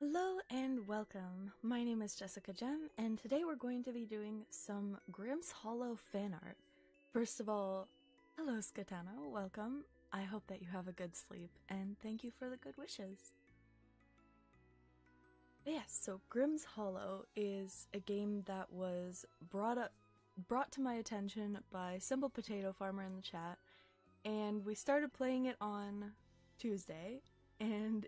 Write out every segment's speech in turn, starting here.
Hello and welcome. My name is Jessica Gem, and today we're going to be doing some Grimm's Hollow fan art. First of all, hello Skatano, welcome. I hope that you have a good sleep, and thank you for the good wishes. But yes, so Grimm's Hollow is a game that was brought up brought to my attention by Simple Potato Farmer in the chat, and we started playing it on Tuesday, and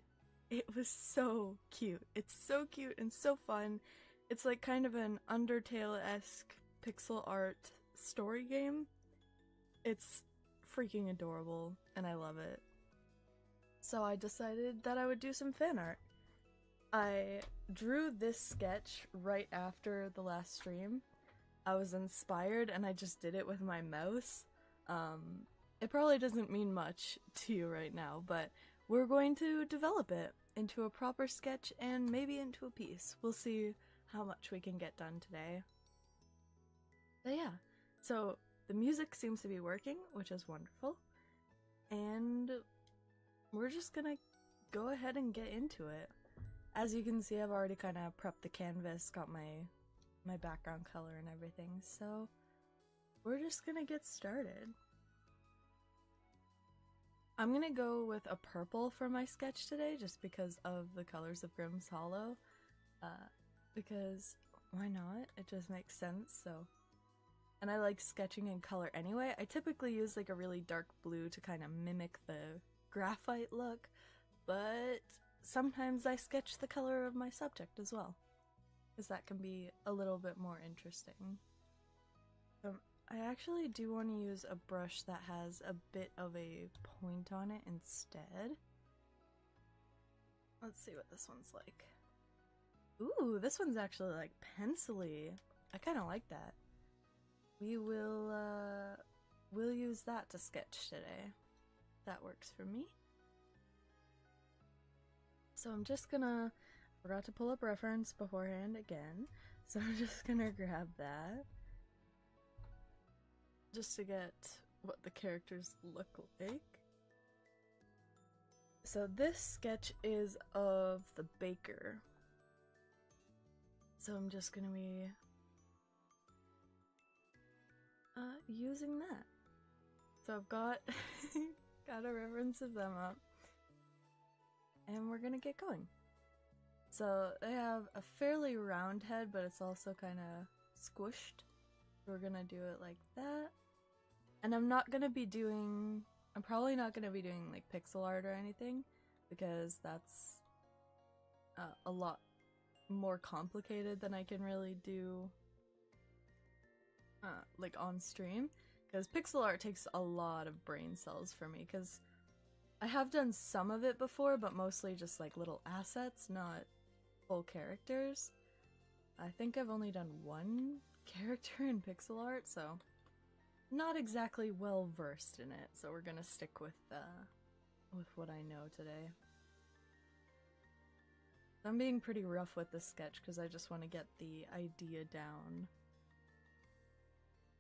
it was so cute. It's so cute and so fun. It's like kind of an Undertale esque pixel art story game. It's freaking adorable and I love it. So I decided that I would do some fan art. I drew this sketch right after the last stream. I was inspired and I just did it with my mouse. Um, it probably doesn't mean much to you right now, but we're going to develop it into a proper sketch and maybe into a piece. We'll see how much we can get done today. But yeah, so the music seems to be working, which is wonderful. And we're just gonna go ahead and get into it. As you can see, I've already kind of prepped the canvas, got my my background color and everything, so we're just gonna get started. I'm gonna go with a purple for my sketch today just because of the colors of Grimm's Hollow. Uh, because why not? It just makes sense, so. And I like sketching in color anyway. I typically use like a really dark blue to kind of mimic the graphite look, but sometimes I sketch the color of my subject as well. Because that can be a little bit more interesting. I actually do want to use a brush that has a bit of a point on it instead. Let's see what this one's like. Ooh, this one's actually like pencily. I kind of like that. We will, uh, we'll use that to sketch today. That works for me. So I'm just gonna, forgot to pull up reference beforehand again, so I'm just gonna grab that just to get what the characters look like. So this sketch is of the baker. So I'm just gonna be uh, using that. So I've got got a reference of them up, and we're gonna get going. So they have a fairly round head, but it's also kind of squished. We're gonna do it like that. And I'm not gonna be doing. I'm probably not gonna be doing like pixel art or anything because that's uh, a lot more complicated than I can really do uh, like on stream because pixel art takes a lot of brain cells for me because I have done some of it before but mostly just like little assets not full characters. I think I've only done one character in pixel art so not exactly well versed in it, so we're gonna stick with uh, with what I know today. I'm being pretty rough with this sketch because I just want to get the idea down.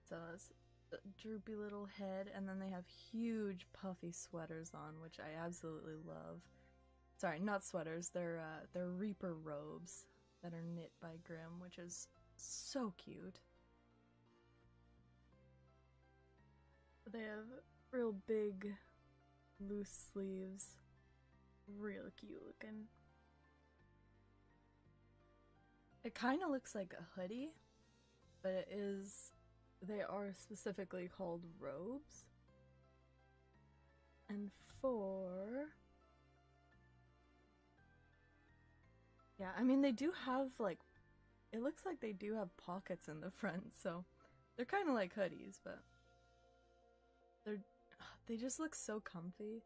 So it's a droopy little head, and then they have huge puffy sweaters on, which I absolutely love. Sorry, not sweaters. They're uh, they're Reaper robes that are knit by Grimm, which is so cute. They have real big, loose sleeves. Real cute looking. It kind of looks like a hoodie, but it is. They are specifically called robes. And for. Yeah, I mean, they do have like. It looks like they do have pockets in the front, so they're kind of like hoodies, but they're they just look so comfy.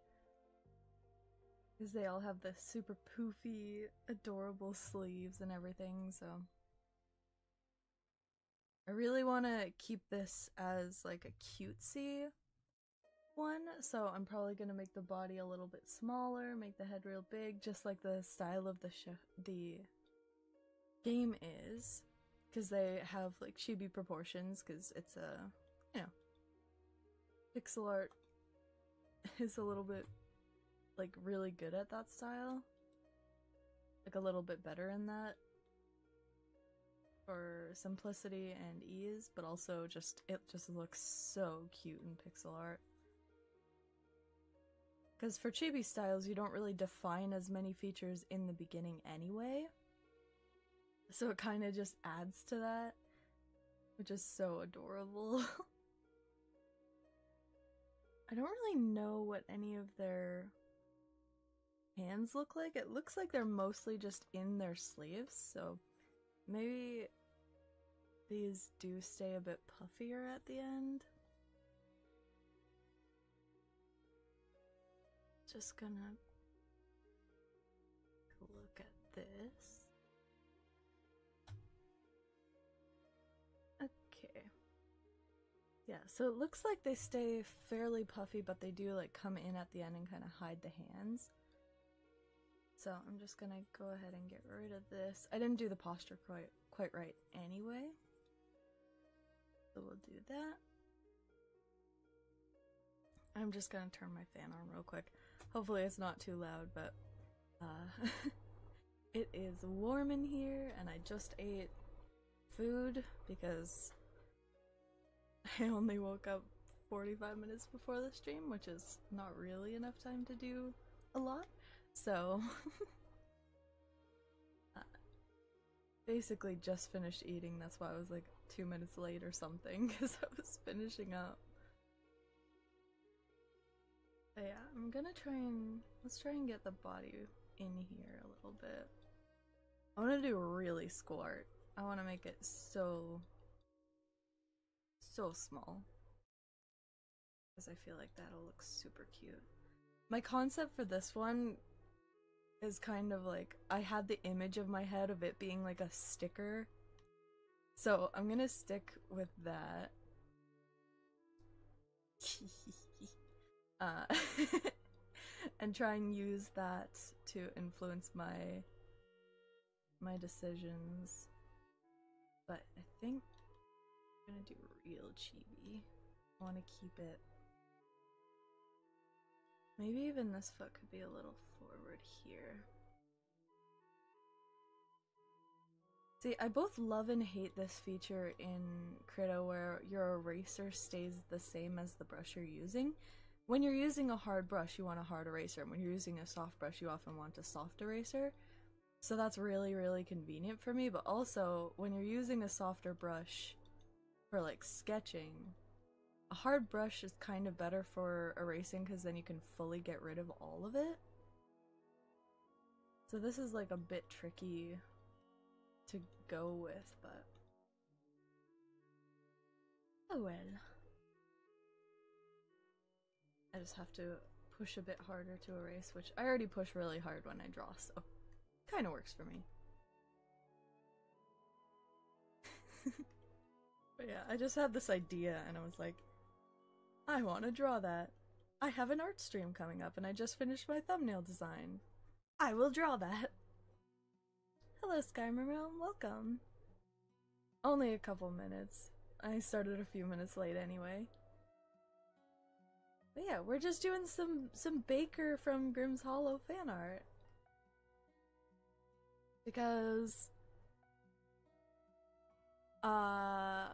Because they all have the super poofy, adorable sleeves and everything, so. I really want to keep this as like a cutesy one, so I'm probably going to make the body a little bit smaller, make the head real big, just like the style of the the game is. Because they have like chibi proportions, because it's a, you know, pixel art is a little bit like really good at that style. Like a little bit better in that for simplicity and ease, but also just it just looks so cute in pixel art. Because for chibi styles, you don't really define as many features in the beginning anyway. So it kind of just adds to that, which is so adorable. I don't really know what any of their hands look like. It looks like they're mostly just in their sleeves, so maybe these do stay a bit puffier at the end. Just gonna look at this. Yeah, so it looks like they stay fairly puffy, but they do like come in at the end and kind of hide the hands. So I'm just gonna go ahead and get rid of this. I didn't do the posture quite quite right anyway. So we'll do that. I'm just gonna turn my fan on real quick. Hopefully it's not too loud, but uh, it is warm in here and I just ate food because I only woke up 45 minutes before the stream, which is not really enough time to do a lot. So, basically just finished eating. That's why I was like two minutes late or something because I was finishing up. But yeah, I'm gonna try and let's try and get the body in here a little bit. I want to do really squart. I want to make it so so small because I feel like that'll look super cute. My concept for this one is kind of like I had the image of my head of it being like a sticker. So I'm gonna stick with that. uh, and try and use that to influence my my decisions. But I think I'm gonna do real chibi. I want to keep it. Maybe even this foot could be a little forward here. See, I both love and hate this feature in Krita where your eraser stays the same as the brush you're using. When you're using a hard brush, you want a hard eraser, and when you're using a soft brush, you often want a soft eraser. So that's really, really convenient for me, but also, when you're using a softer brush for like sketching, a hard brush is kind of better for erasing because then you can fully get rid of all of it. So this is like a bit tricky to go with, but oh well. I just have to push a bit harder to erase, which I already push really hard when I draw, so kind of works for me. but yeah, I just had this idea and I was like, I want to draw that. I have an art stream coming up and I just finished my thumbnail design. I will draw that. Hello, Skymer welcome. Only a couple minutes. I started a few minutes late anyway. But yeah, we're just doing some some Baker from Grimm's Hollow fan art. Because uh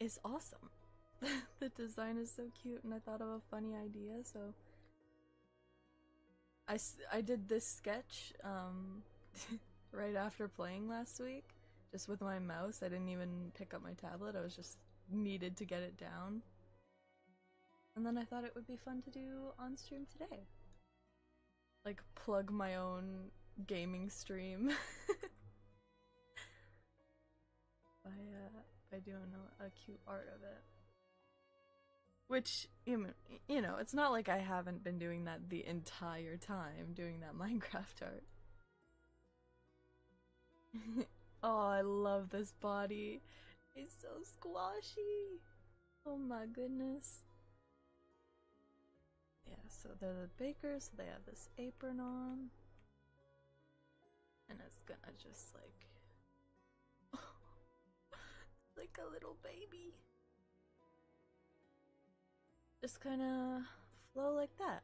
it's awesome. the design is so cute and I thought of a funny idea, so I, I did this sketch um right after playing last week just with my mouse. I didn't even pick up my tablet. I was just needed to get it down. And then I thought it would be fun to do on stream today. Like, plug my own gaming stream by, uh, by doing a, a cute art of it. Which, you know, it's not like I haven't been doing that the entire time, doing that Minecraft art. oh, I love this body. It's so squashy. Oh my goodness. Yeah, so they're the bakers, so they have this apron on. And it's gonna just like. Like a little baby. Just kinda flow like that.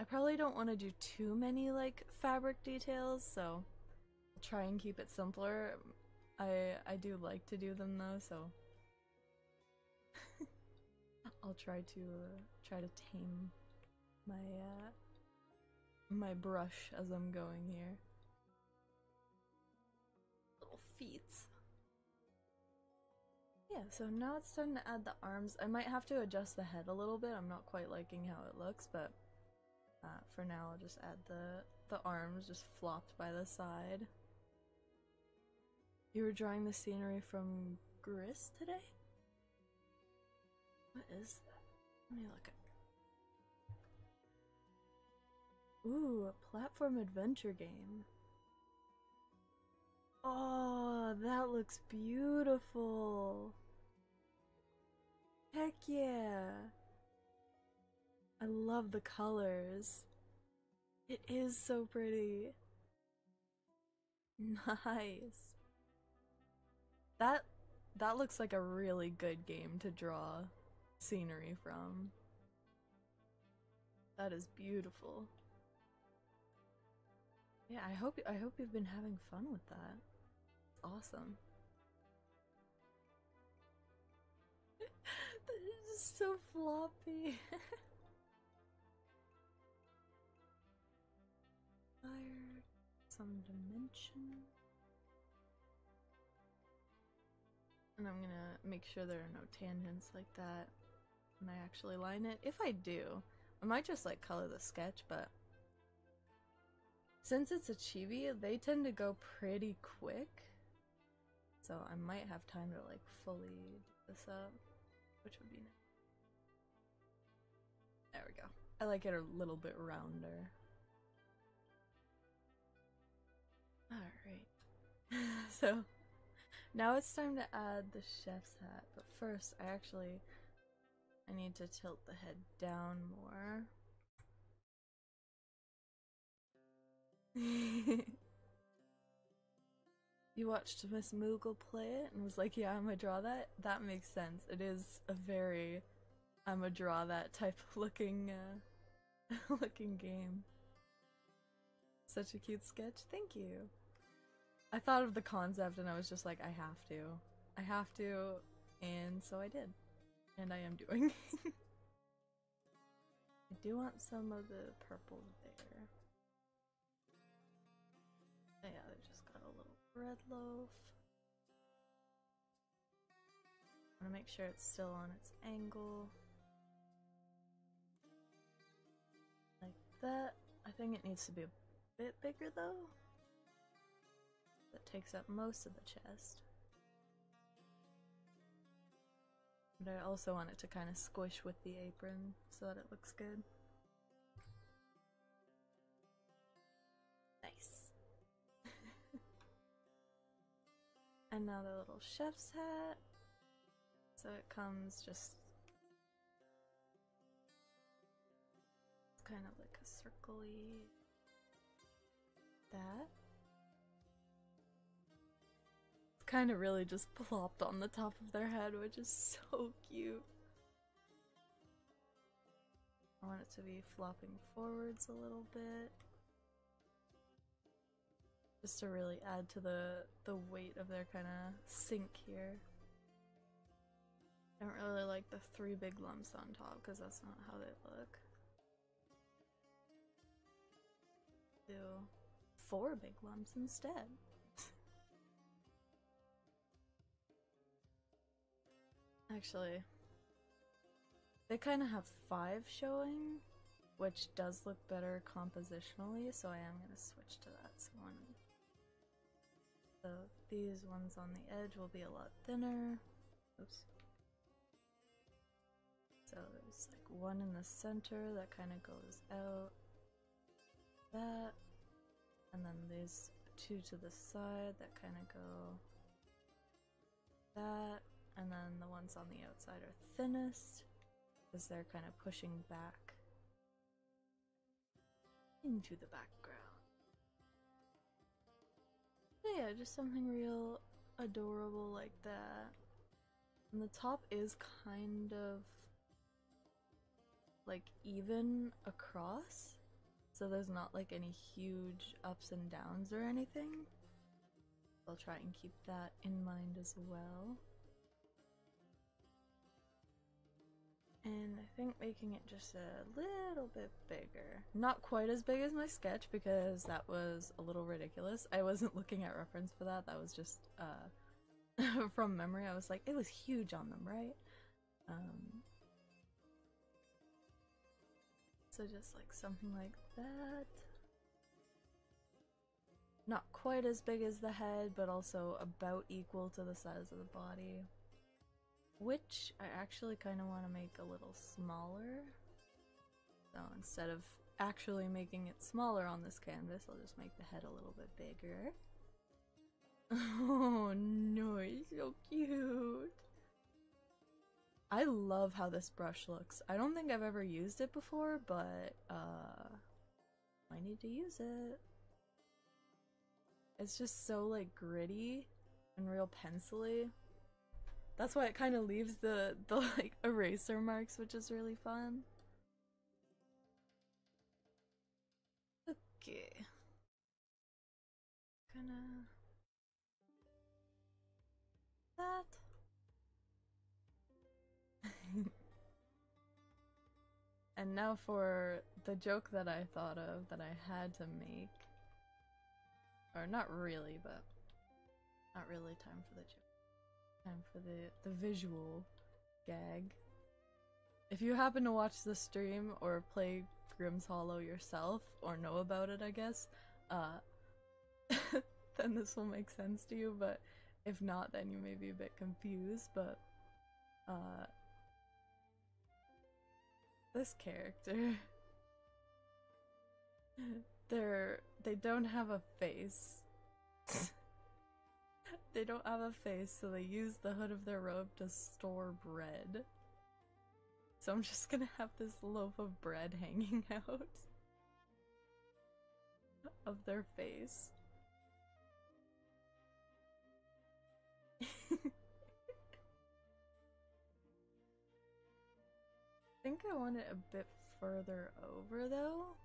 I probably don't want to do too many like fabric details, so I'll try and keep it simpler. I I do like to do them though, so I'll try to uh, try to tame my uh, my brush as I'm going here. Little feet. Yeah, so now it's time to add the arms. I might have to adjust the head a little bit. I'm not quite liking how it looks, but uh, for now I'll just add the, the arms just flopped by the side. You were drawing the scenery from Gris today? What is that? Let me look at. Ooh, a platform adventure game. Oh, that looks beautiful. Heck yeah. I love the colors. It is so pretty. Nice. That that looks like a really good game to draw scenery from. That is beautiful. Yeah, I hope I hope you've been having fun with that. It's awesome. That is so floppy. Fire, some dimension. And I'm gonna make sure there are no tangents like that when I actually line it. If I do, I might just like color the sketch, but since it's a chibi, they tend to go pretty quick. So I might have time to like fully do this up, which would be nice. There we go. I like it a little bit rounder. Alright. so now it's time to add the chef's hat, but first I actually I need to tilt the head down more. you watched Miss Moogle play it and was like, yeah, I'm gonna draw that? That makes sense. It is a very I'm gonna draw that type of looking uh, looking game. Such a cute sketch. Thank you. I thought of the concept and I was just like, I have to. I have to, and so I did. And I am doing. I do want some of the purple bread loaf. I want to make sure it's still on its angle. Like that. I think it needs to be a bit bigger though. That takes up most of the chest. But I also want it to kind of squish with the apron so that it looks good. The little chef's hat. So it comes just kind of like a circly that It's kind of really just plopped on the top of their head, which is so cute. I want it to be flopping forwards a little bit. Just to really add to the, the weight of their kind of sink here. I don't really like the three big lumps on top because that's not how they look. Do four big lumps instead. Actually, they kind of have five showing, which does look better compositionally, so I am going to switch to that. So, one, so these ones on the edge will be a lot thinner. Oops. So there's like one in the center that kind of goes out. That. And then these two to the side that kind of go that and then the ones on the outside are thinnest because they're kind of pushing back into the background. But yeah, just something real adorable like that. And the top is kind of like even across, so there's not like any huge ups and downs or anything. I'll try and keep that in mind as well. And I think making it just a little bit bigger. Not quite as big as my sketch because that was a little ridiculous. I wasn't looking at reference for that. That was just uh, from memory. I was like, it was huge on them, right? Um, so just like something like that. Not quite as big as the head, but also about equal to the size of the body. Which I actually kind of want to make a little smaller. So instead of actually making it smaller on this canvas, I'll just make the head a little bit bigger. Oh no, he's so cute. I love how this brush looks. I don't think I've ever used it before, but uh I need to use it. It's just so like gritty and real pencily. That's why it kind of leaves the the like eraser marks, which is really fun. Okay. Gonna that. and now for the joke that I thought of that I had to make. Or not really, but not really time for the joke. Time for the the visual gag. If you happen to watch the stream or play Grimm's Hollow yourself or know about it, I guess, uh then this will make sense to you, but if not then you may be a bit confused, but uh this character they're they don't have a face they don't have a face so they use the hood of their robe to store bread so i'm just gonna have this loaf of bread hanging out of their face I think I want it a bit further over though.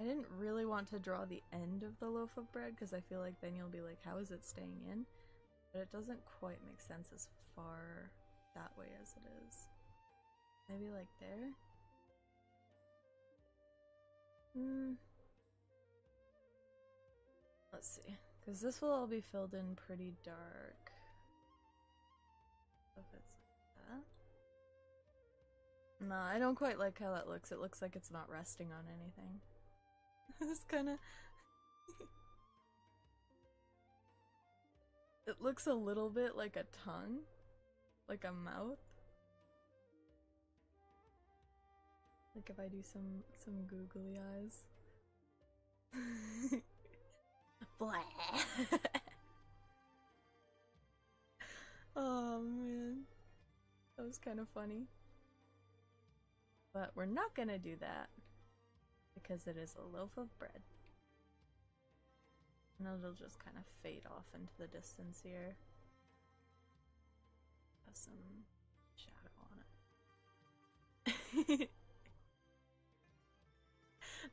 I didn't really want to draw the end of the loaf of bread because I feel like then you'll be like, how is it staying in? But it doesn't quite make sense as far that way as it is. Maybe like there? Hmm. Let's see. Because this will all be filled in pretty dark. If it's that. no, I don't quite like how that looks. It looks like it's not resting on anything. it's kind of... it looks a little bit like a tongue. Like a mouth. Like if I do some some googly eyes. Blah. oh man. That was kind of funny. But we're not gonna do that because it is a loaf of bread. And it'll just kind of fade off into the distance here. Have some shadow on it.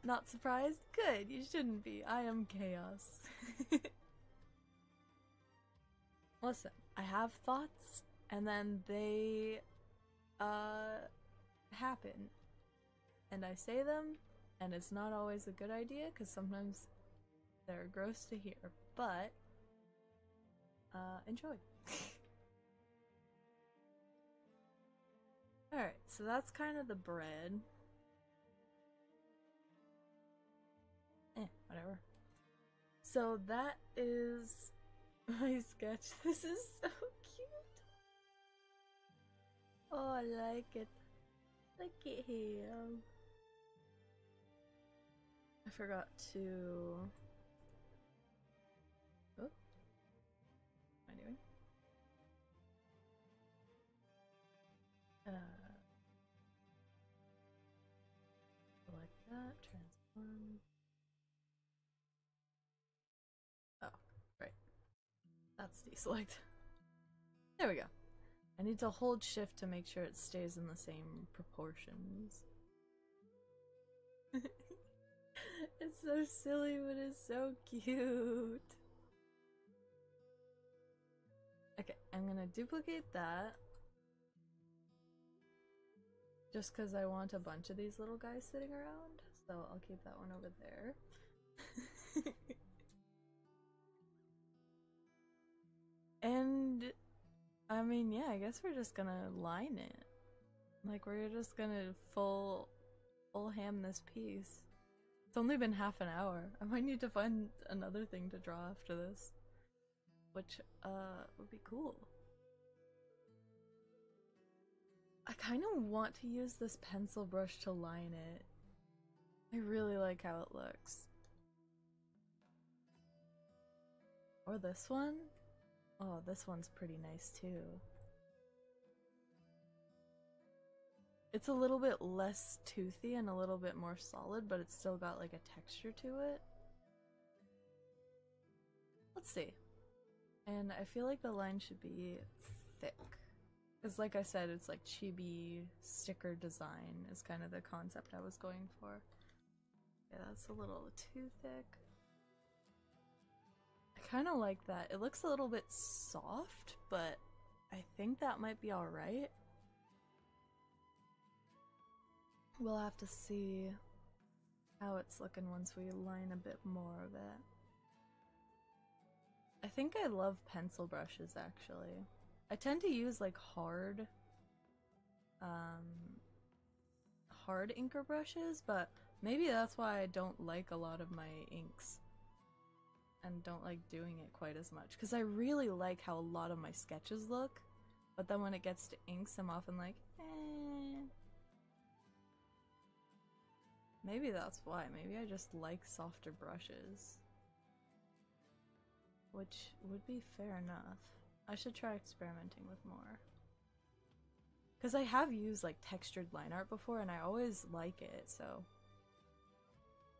Not surprised? Good, you shouldn't be. I am chaos. Listen, I have thoughts, and then they, uh, happen and I say them and it's not always a good idea because sometimes they're gross to hear, but uh, enjoy. Alright, so that's kind of the bread. Eh, whatever. So that is my sketch. This is so cute. Oh, I like it. Look at him. I forgot to. Oh. Am I doing? Uh. Select that, transform. Oh, right. That's deselect. There we go. I need to hold shift to make sure it stays in the same proportions. it's so silly, but it's so cute. Okay, I'm gonna duplicate that. Just because I want a bunch of these little guys sitting around. So I'll keep that one over there. and I mean, yeah, I guess we're just gonna line it. Like we're just gonna full full ham this piece. It's only been half an hour. I might need to find another thing to draw after this. Which uh would be cool. I kind of want to use this pencil brush to line it. I really like how it looks. Or this one? Oh, this one's pretty nice too. It's a little bit less toothy and a little bit more solid, but it's still got like a texture to it. Let's see. And I feel like the line should be thick. Because like I said, it's like chibi sticker design is kind of the concept I was going for. Yeah, that's a little too thick. I kind of like that. It looks a little bit soft, but I think that might be alright. We'll have to see how it's looking once we line a bit more of it. I think I love pencil brushes actually. I tend to use like hard um hard inker brushes, but maybe that's why I don't like a lot of my inks and don't like doing it quite as much because I really like how a lot of my sketches look, but then when it gets to inks, I'm often like, eh. Maybe that's why. Maybe I just like softer brushes. Which would be fair enough. I should try experimenting with more. Because I have used like textured line art before and I always like it, so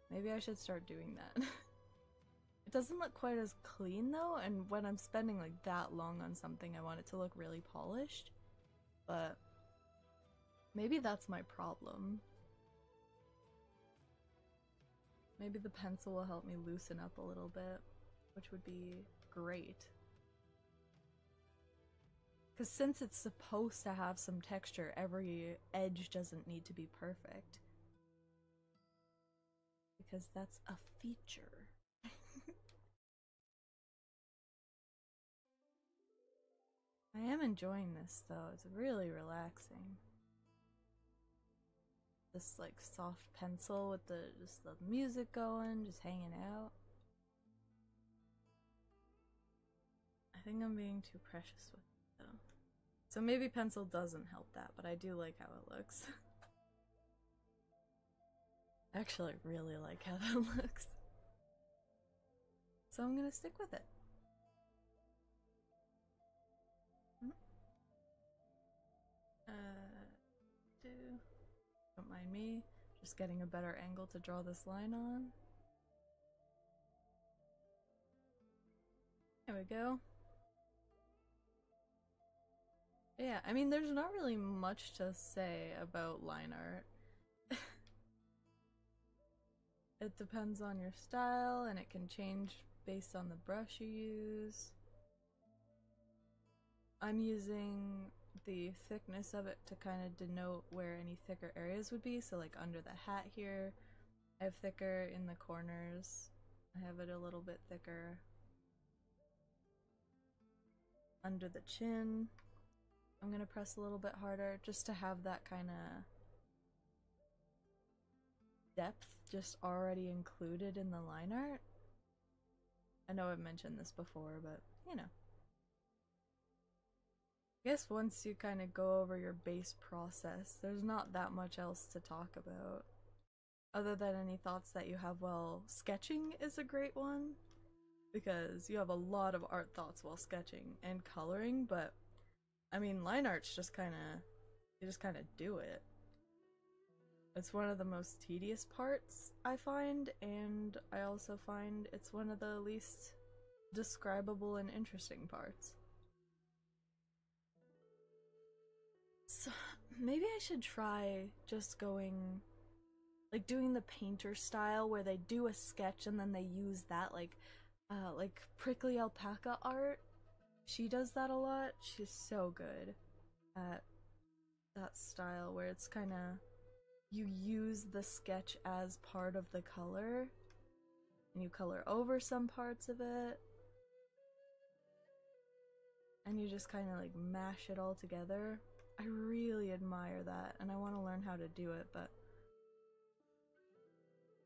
maybe I should start doing that. it doesn't look quite as clean though, and when I'm spending like that long on something, I want it to look really polished. But maybe that's my problem. Maybe the pencil will help me loosen up a little bit, which would be great. Because since it's supposed to have some texture, every edge doesn't need to be perfect. Because that's a feature. I am enjoying this though, it's really relaxing. This like soft pencil with the just the music going, just hanging out. I think I'm being too precious with it though. So maybe pencil doesn't help that, but I do like how it looks. I actually really like how that looks. So I'm gonna stick with it. Hmm? Uh, don't mind me. Just getting a better angle to draw this line on. There we go. Yeah, I mean, there's not really much to say about line art. it depends on your style and it can change based on the brush you use. I'm using the thickness of it to kind of denote where any thicker areas would be. So like under the hat here, I have thicker in the corners. I have it a little bit thicker. Under the chin, I'm gonna press a little bit harder just to have that kind of depth just already included in the line art. I know I've mentioned this before, but you know. I guess once you kind of go over your base process, there's not that much else to talk about. Other than any thoughts that you have while sketching is a great one. Because you have a lot of art thoughts while sketching and coloring, but I mean, line art's just kind of, you just kind of do it. It's one of the most tedious parts, I find, and I also find it's one of the least describable and interesting parts. Maybe I should try just going like doing the painter style where they do a sketch and then they use that like uh like prickly alpaca art. She does that a lot. She's so good at that style where it's kind of you use the sketch as part of the color and you color over some parts of it and you just kind of like mash it all together. I really admire that and I want to learn how to do it, but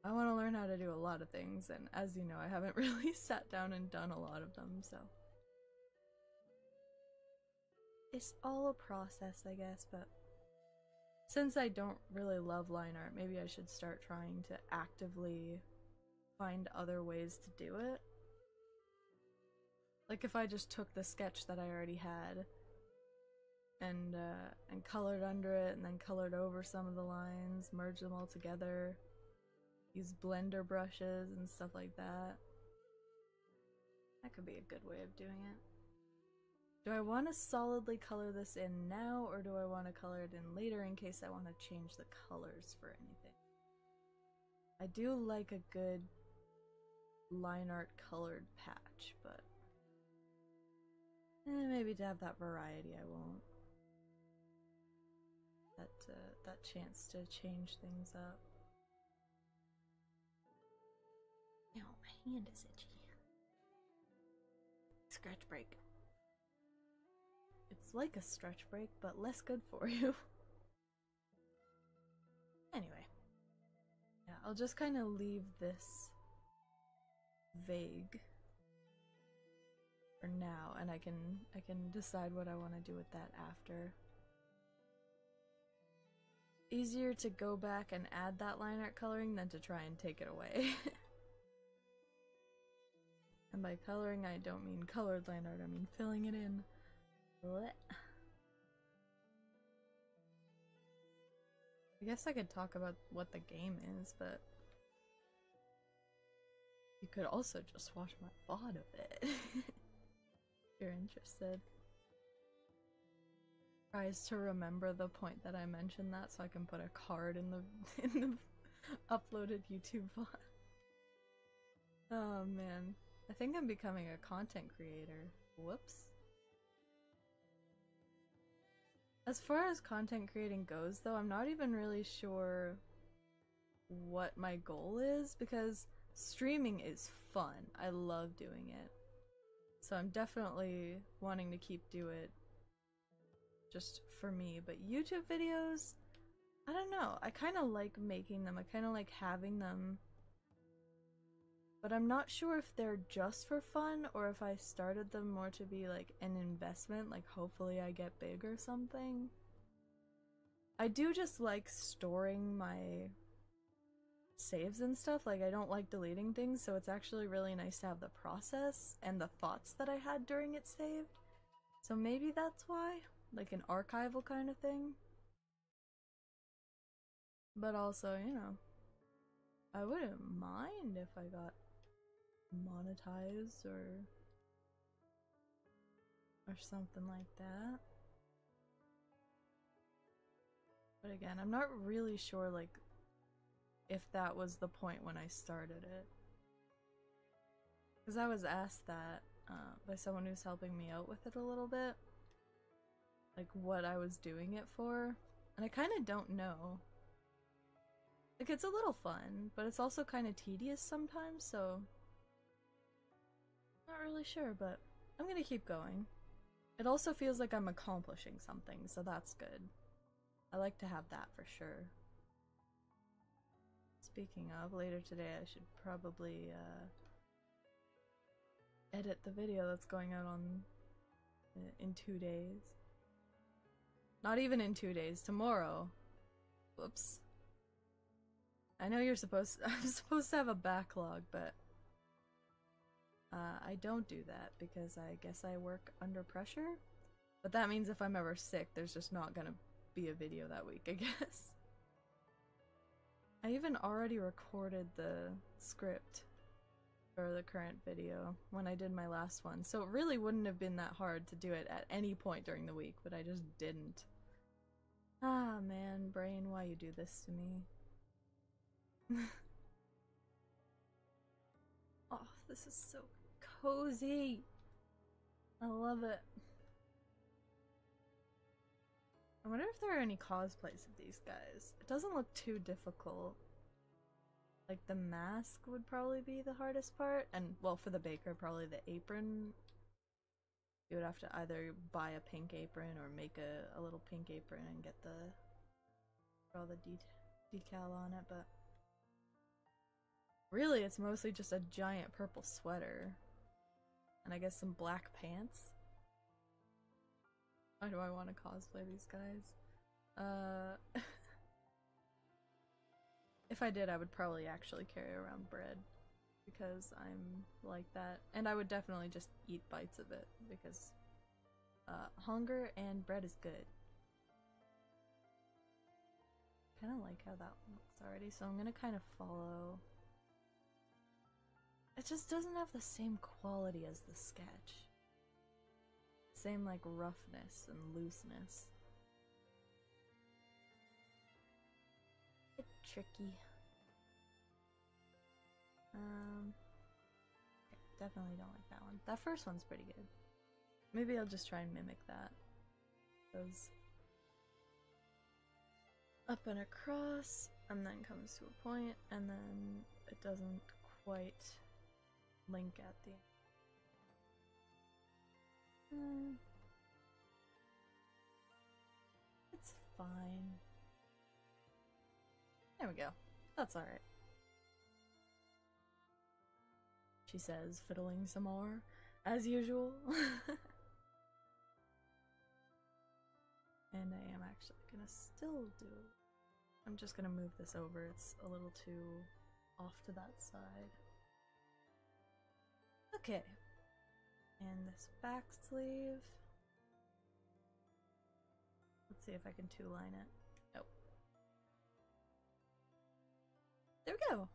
I want to learn how to do a lot of things and as you know, I haven't really sat down and done a lot of them, so it's all a process, I guess, but since I don't really love line art, maybe I should start trying to actively find other ways to do it. Like if I just took the sketch that I already had and uh, and colored under it and then colored over some of the lines, merged them all together, use blender brushes and stuff like that. That could be a good way of doing it. Do I want to solidly color this in now or do I want to color it in later in case I want to change the colors for anything? I do like a good line art colored patch, but eh, maybe to have that variety I won't. That, uh, that chance to change things up. Ow, my hand is itchy. Scratch break. It's like a stretch break, but less good for you. anyway. Yeah, I'll just kind of leave this vague for now and I can I can decide what I want to do with that after. Easier to go back and add that line art coloring than to try and take it away. and by coloring I don't mean colored line art, I mean filling it in. What? I guess I could talk about what the game is, but you could also just watch my VOD of it. if you're interested. Tries to remember the point that I mentioned that so I can put a card in the in the uploaded YouTube VOD. Oh man. I think I'm becoming a content creator. Whoops. As far as content creating goes, though, I'm not even really sure what my goal is because streaming is fun. I love doing it. So I'm definitely wanting to keep do it just for me, but YouTube videos, I don't know. I kind of like making them. I kind of like having them but I'm not sure if they're just for fun or if I started them more to be like an investment, like hopefully I get big or something. I do just like storing my saves and stuff, like I don't like deleting things, so it's actually really nice to have the process and the thoughts that I had during it saved. So maybe that's why, like an archival kind of thing. But also, you know, I wouldn't mind if I got monetized or or something like that. But again, I'm not really sure like if that was the point when I started it. Because I was asked that uh, by someone who's helping me out with it a little bit. Like what I was doing it for. And I kind of don't know. Like it's a little fun, but it's also kind of tedious sometimes, so not really sure, but I'm gonna keep going. It also feels like I'm accomplishing something, so that's good. I like to have that for sure. Speaking of, later today I should probably uh, edit the video that's going out on uh, in two days. Not even in two days, tomorrow. Whoops. I know you're supposed I'm supposed to have a backlog, but uh, I don't do that because I guess I work under pressure. But that means if I'm ever sick, there's just not gonna be a video that week, I guess. I even already recorded the script for the current video when I did my last one, so it really wouldn't have been that hard to do it at any point during the week, but I just didn't. Ah man, brain, why you do this to me? oh, this is so cozy. I love it. I wonder if there are any cosplays of these guys. It doesn't look too difficult. Like the mask would probably be the hardest part, and well, for the baker, probably the apron. You would have to either buy a pink apron or make a, a little pink apron and get the all the de decal on it, but really it's mostly just a giant purple sweater. And I guess some black pants. Why do I want to cosplay these guys? Uh If I did, I would probably actually carry around bread because I'm like that. And I would definitely just eat bites of it because uh, hunger and bread is good. Kind of like how that looks already, so I'm gonna kind of follow. It just doesn't have the same quality as the sketch. Same like roughness and looseness. Tricky. Um, definitely don't like that one. That first one's pretty good. Maybe I'll just try and mimic that. Goes up and across, and then comes to a point, and then it doesn't quite link at the end. Hmm. It's fine. There we go. That's alright. She says, fiddling some more, as usual. and I am actually gonna still do. I'm just gonna move this over, it's a little too off to that side. Okay. And this back sleeve. Let's see if I can two line it. There we go.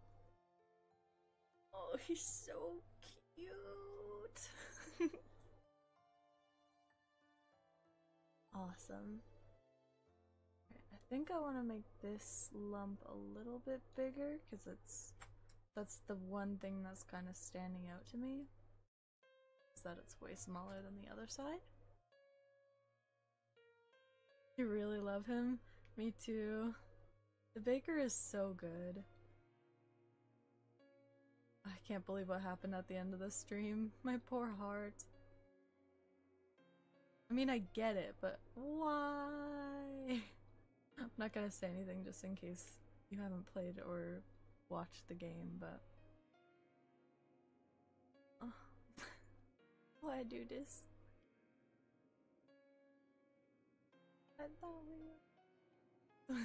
Oh, he's so cute. awesome. I think I want to make this lump a little bit bigger because it's that's the one thing that's kind of standing out to me is that it's way smaller than the other side. You really love him? Me too. The baker is so good. I can't believe what happened at the end of the stream. My poor heart. I mean, I get it, but why? I'm not gonna say anything just in case you haven't played or watched the game, but... Oh. why do this? I thought we were...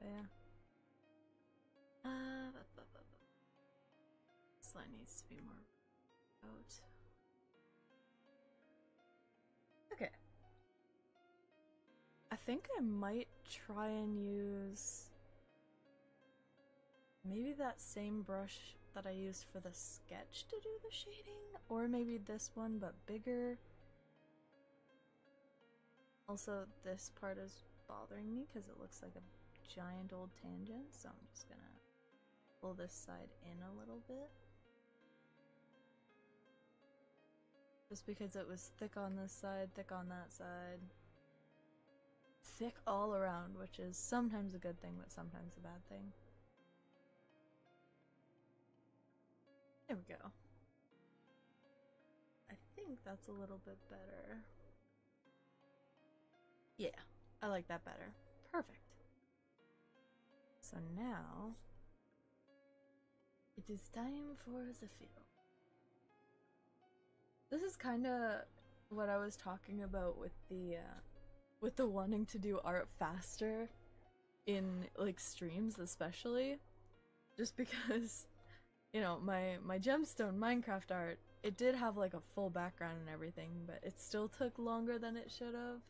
yeah. Uh, this line needs to be more out. Okay. I think I might try and use maybe that same brush that I used for the sketch to do the shading, or maybe this one but bigger. Also, this part is bothering me because it looks like a giant old tangent, so I'm just gonna pull this side in a little bit. Just because it was thick on this side, thick on that side. Thick all around, which is sometimes a good thing, but sometimes a bad thing. There we go. I think that's a little bit better. Yeah, I like that better. Perfect. So now, it is time for the film. This is kind of what I was talking about with the uh, with the wanting to do art faster in like streams especially just because you know my my gemstone minecraft art it did have like a full background and everything but it still took longer than it should have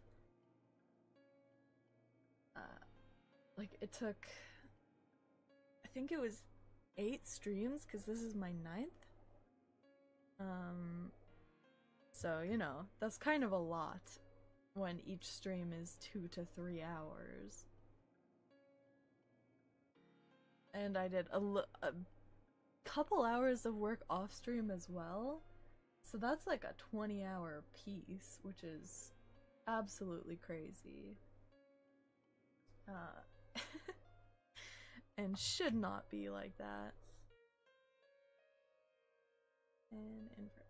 uh, like it took i think it was eight streams because this is my ninth. Um, so you know that's kind of a lot when each stream is two to three hours. and I did a, a couple hours of work off stream as well. So that's like a 20 hour piece, which is absolutely crazy. Uh, and should not be like that. And invert.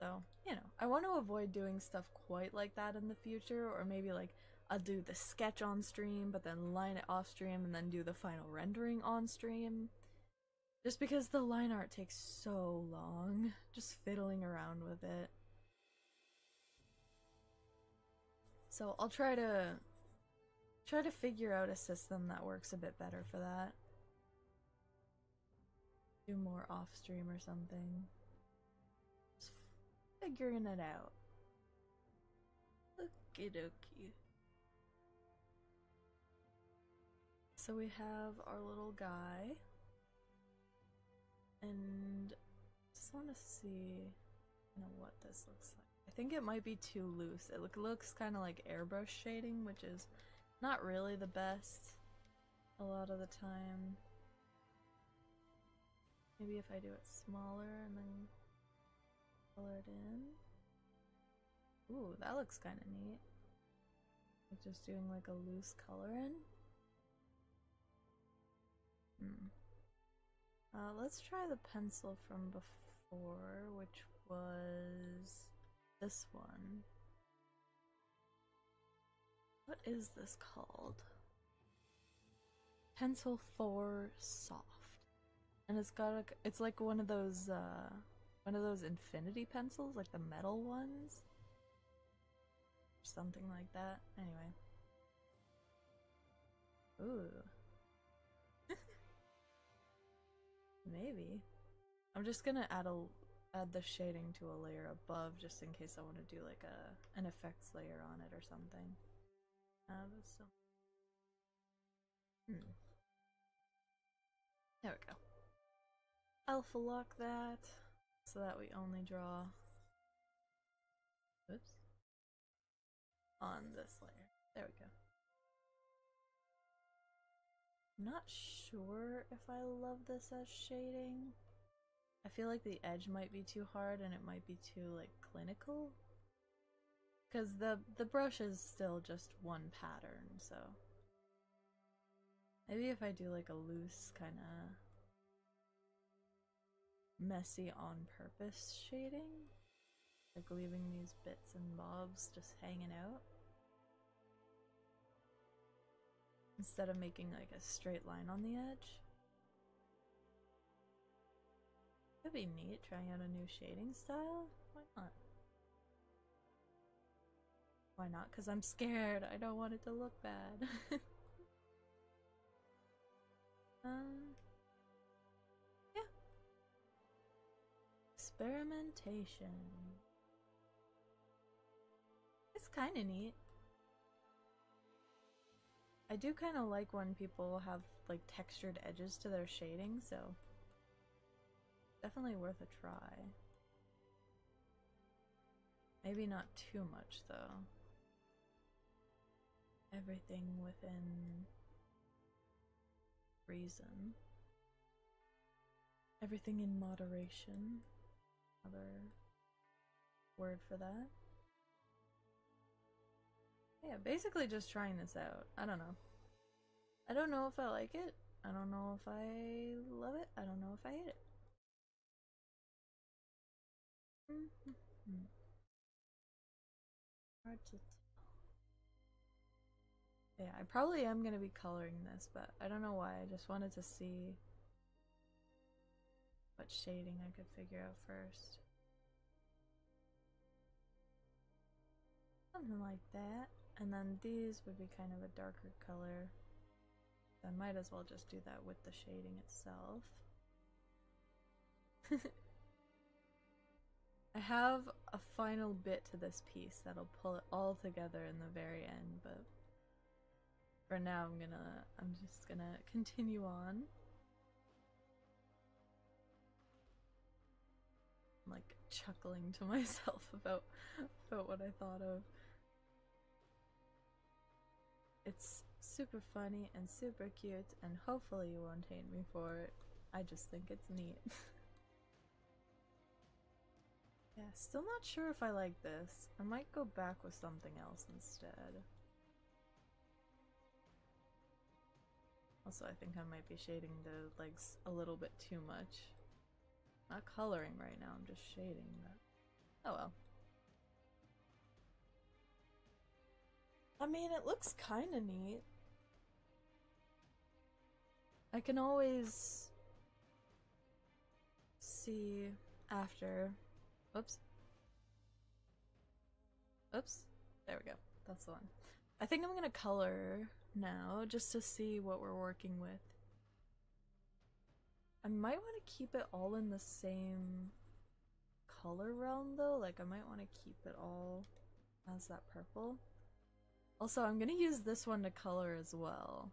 So, you know, I want to avoid doing stuff quite like that in the future, or maybe like I'll do the sketch on stream, but then line it off stream and then do the final rendering on stream. Just because the line art takes so long, just fiddling around with it. So I'll try to try to figure out a system that works a bit better for that. Do more off stream or something. Just figuring it out. Okie dokie. So we have our little guy. And just want to see you know, what this looks like. I think it might be too loose. It look, looks kind of like airbrush shading, which is not really the best a lot of the time. Maybe if I do it smaller and then color it in. Ooh, that looks kind of neat. Like just doing like a loose color in. Hmm. Uh, let's try the pencil from before, which was this one. What is this called? Pencil 4 Soft. And it's got a, it's like one of those, uh, one of those infinity pencils, like the metal ones. Something like that. Anyway. Ooh. Maybe. I'm just gonna add a add the shading to a layer above just in case I want to do like a an effects layer on it or something. Uh, so hmm. There we go. Alpha lock that so that we only draw oops on this layer. There we go. I'm not sure if I love this as shading. I feel like the edge might be too hard and it might be too like clinical. Cause the the brush is still just one pattern, so maybe if I do like a loose kind of messy on purpose shading, like leaving these bits and bobs just hanging out. instead of making like a straight line on the edge. Could be neat trying out a new shading style. Why not? Why not? Because I'm scared. I don't want it to look bad. um, yeah. Experimentation. It's kind of neat. I do kind of like when people have like textured edges to their shading, so definitely worth a try. Maybe not too much though. Everything within reason. Everything in moderation. Other word for that. Yeah, basically just trying this out. I don't know. I don't know if I like it. I don't know if I love it. I don't know if I hate it. Mm-hmm. Hmm. Hard to. Yeah, I probably am going to be coloring this, but I don't know why. I just wanted to see what shading I could figure out first. Something like that. And then these would be kind of a darker color. I might as well just do that with the shading itself. I have a final bit to this piece that'll pull it all together in the very end, but for now I'm gonna I'm just gonna continue on. I'm like chuckling to myself about about what I thought of. It's super funny and super cute, and hopefully you won't hate me for it. I just think it's neat. yeah, still not sure if I like this. I might go back with something else instead. Also, I think I might be shading the legs a little bit too much. Not coloring right now, I'm just shading that. Oh well. I mean, it looks kinda neat. I can always see after. Oops. Oops. There we go. That's the one. I think I'm gonna color now just to see what we're working with. I might want to keep it all in the same color realm though. Like I might want to keep it all as that purple. Also, I'm gonna use this one to color as well.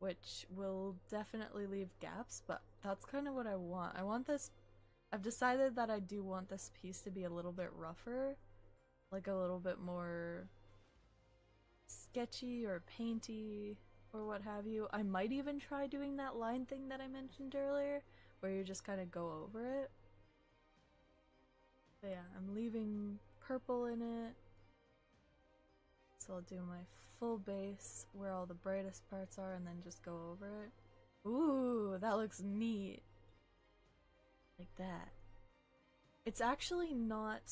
Which will definitely leave gaps, but that's kind of what I want. I want this... I've decided that I do want this piece to be a little bit rougher. Like a little bit more sketchy or painty or what have you. I might even try doing that line thing that I mentioned earlier, where you just kind of go over it. But yeah, I'm leaving purple in it. So I'll do my full base where all the brightest parts are and then just go over it. Ooh, that looks neat. Like that. It's actually not...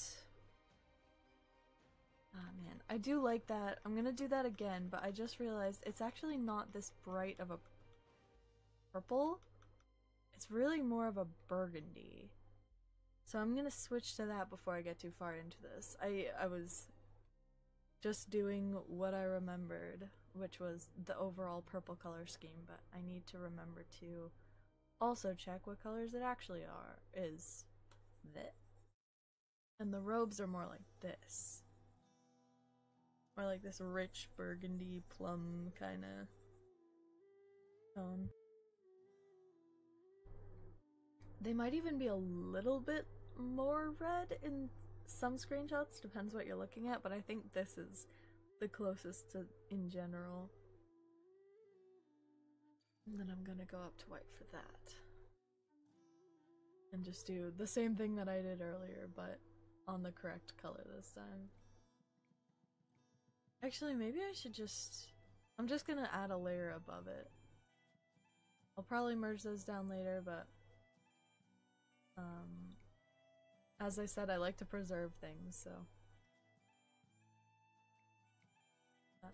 Ah man, I do like that. I'm gonna do that again, but I just realized it's actually not this bright of a purple. It's really more of a burgundy. So I'm gonna switch to that before I get too far into this. I I was just doing what I remembered, which was the overall purple color scheme, but I need to remember to also check what colors it actually are, is this. And the robes are more like this. More like this rich burgundy plum kind of tone. They might even be a little bit more red in some screenshots, depends what you're looking at, but I think this is the closest to in general. And then I'm gonna go up to white for that. And just do the same thing that I did earlier, but on the correct color this time. Actually, maybe I should just... I'm just gonna add a layer above it. I'll probably merge those down later, but... Um, as I said, I like to preserve things, so. Uh,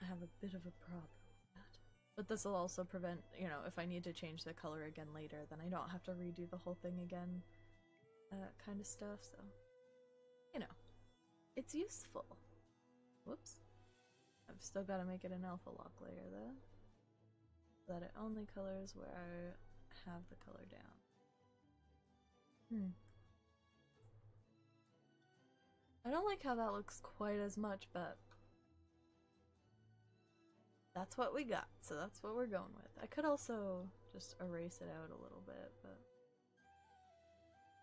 I have a bit of a problem with that. But this will also prevent, you know, if I need to change the color again later, then I don't have to redo the whole thing again. Uh, kind of stuff, so. You know. It's useful. Whoops. I've still got to make it an alpha lock layer though. So that it only colors where I have the color down. Hmm. I don't like how that looks quite as much, but that's what we got, so that's what we're going with. I could also just erase it out a little bit, but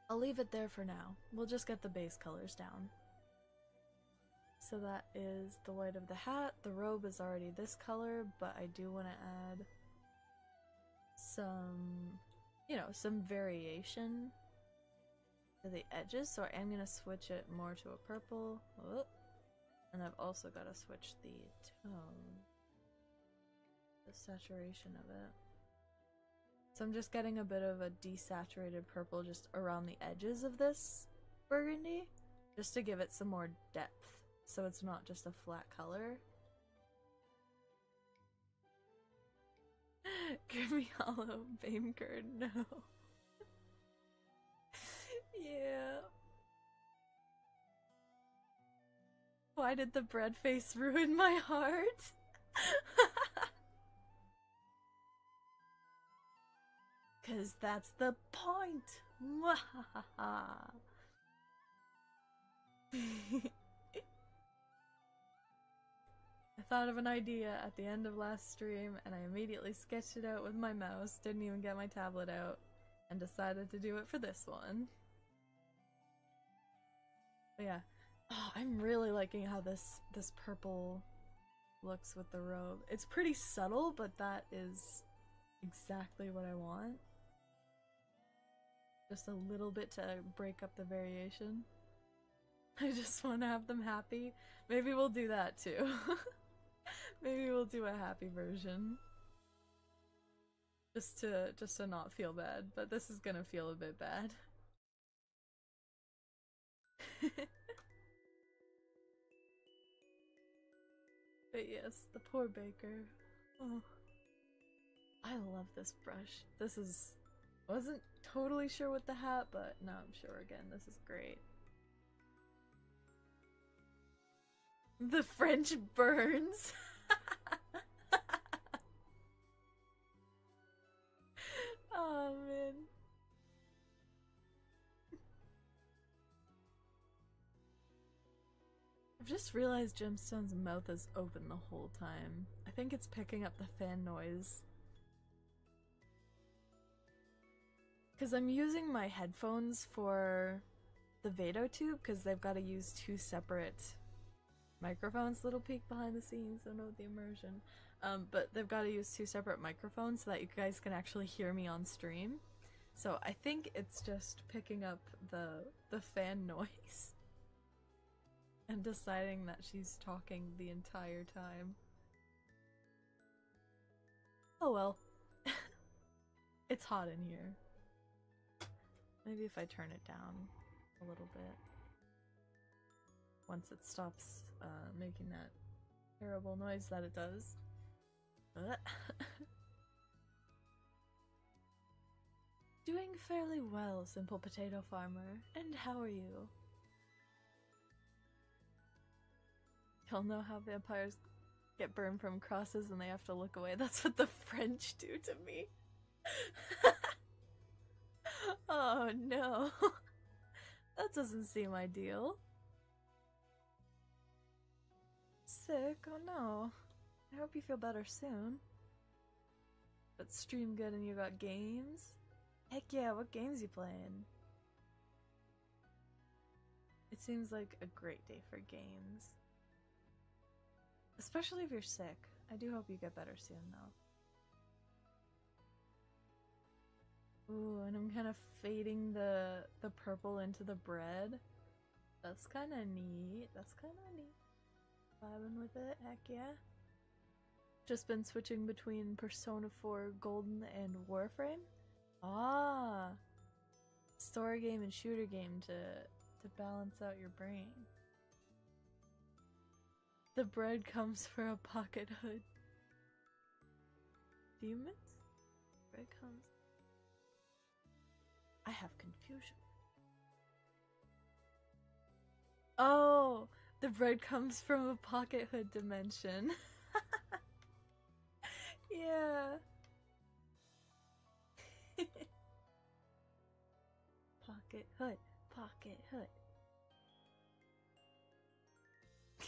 I'll leave it there for now. We'll just get the base colors down. So that is the white of the hat. The robe is already this color, but I do want to add some, you know, some variation to the edges, so I am going to switch it more to a purple. Oh. And I've also got to switch the tone, the saturation of it. So I'm just getting a bit of a desaturated purple just around the edges of this burgundy, just to give it some more depth, so it's not just a flat color. Grimmy Hollow, Bamekerd, no. Yeah. Why did the bread face ruin my heart? Cause that's the point. thought of an idea at the end of last stream and I immediately sketched it out with my mouse, didn't even get my tablet out, and decided to do it for this one. But yeah, Oh, I'm really liking how this this purple looks with the robe. It's pretty subtle, but that is exactly what I want. Just a little bit to break up the variation. I just want to have them happy. Maybe we'll do that too. Maybe we'll do a happy version. Just to just to not feel bad, but this is gonna feel a bit bad. but yes, the poor baker. Oh. I love this brush. This is wasn't totally sure with the hat, but now I'm sure again. This is great. The French burns. oh man. I've just realized Gemstone's mouth is open the whole time. I think it's picking up the fan noise. Because I'm using my headphones for the veadotube because they've got to use two separate microphones. Little peek behind the scenes, don't know the immersion. Um, but they've got to use two separate microphones so that you guys can actually hear me on stream. So I think it's just picking up the the fan noise and deciding that she's talking the entire time. Oh well. it's hot in here. Maybe if I turn it down a little bit. Once it stops uh, making that terrible noise that it does. Doing fairly well, Simple Potato Farmer. And how are you? You'll know how vampires get burned from crosses and they have to look away. That's what the French do to me. oh no. that doesn't seem ideal. Sick? Oh no. I hope you feel better soon. But stream good and you got games? Heck yeah, what games you playing? It seems like a great day for games. Especially if you're sick. I do hope you get better soon though. Ooh, and I'm kind of fading the the purple into the bread. That's kind of neat. That's kind of neat. Vibing with it, heck yeah. Just been switching between Persona 4 Golden and Warframe. Ah, story game and shooter game to to balance out your brain. The bread comes for a pocket hood. Demons? Bread comes. I have confusion. Oh, the bread comes from a pocket hood dimension. yeah. pocket hood, pocket hood.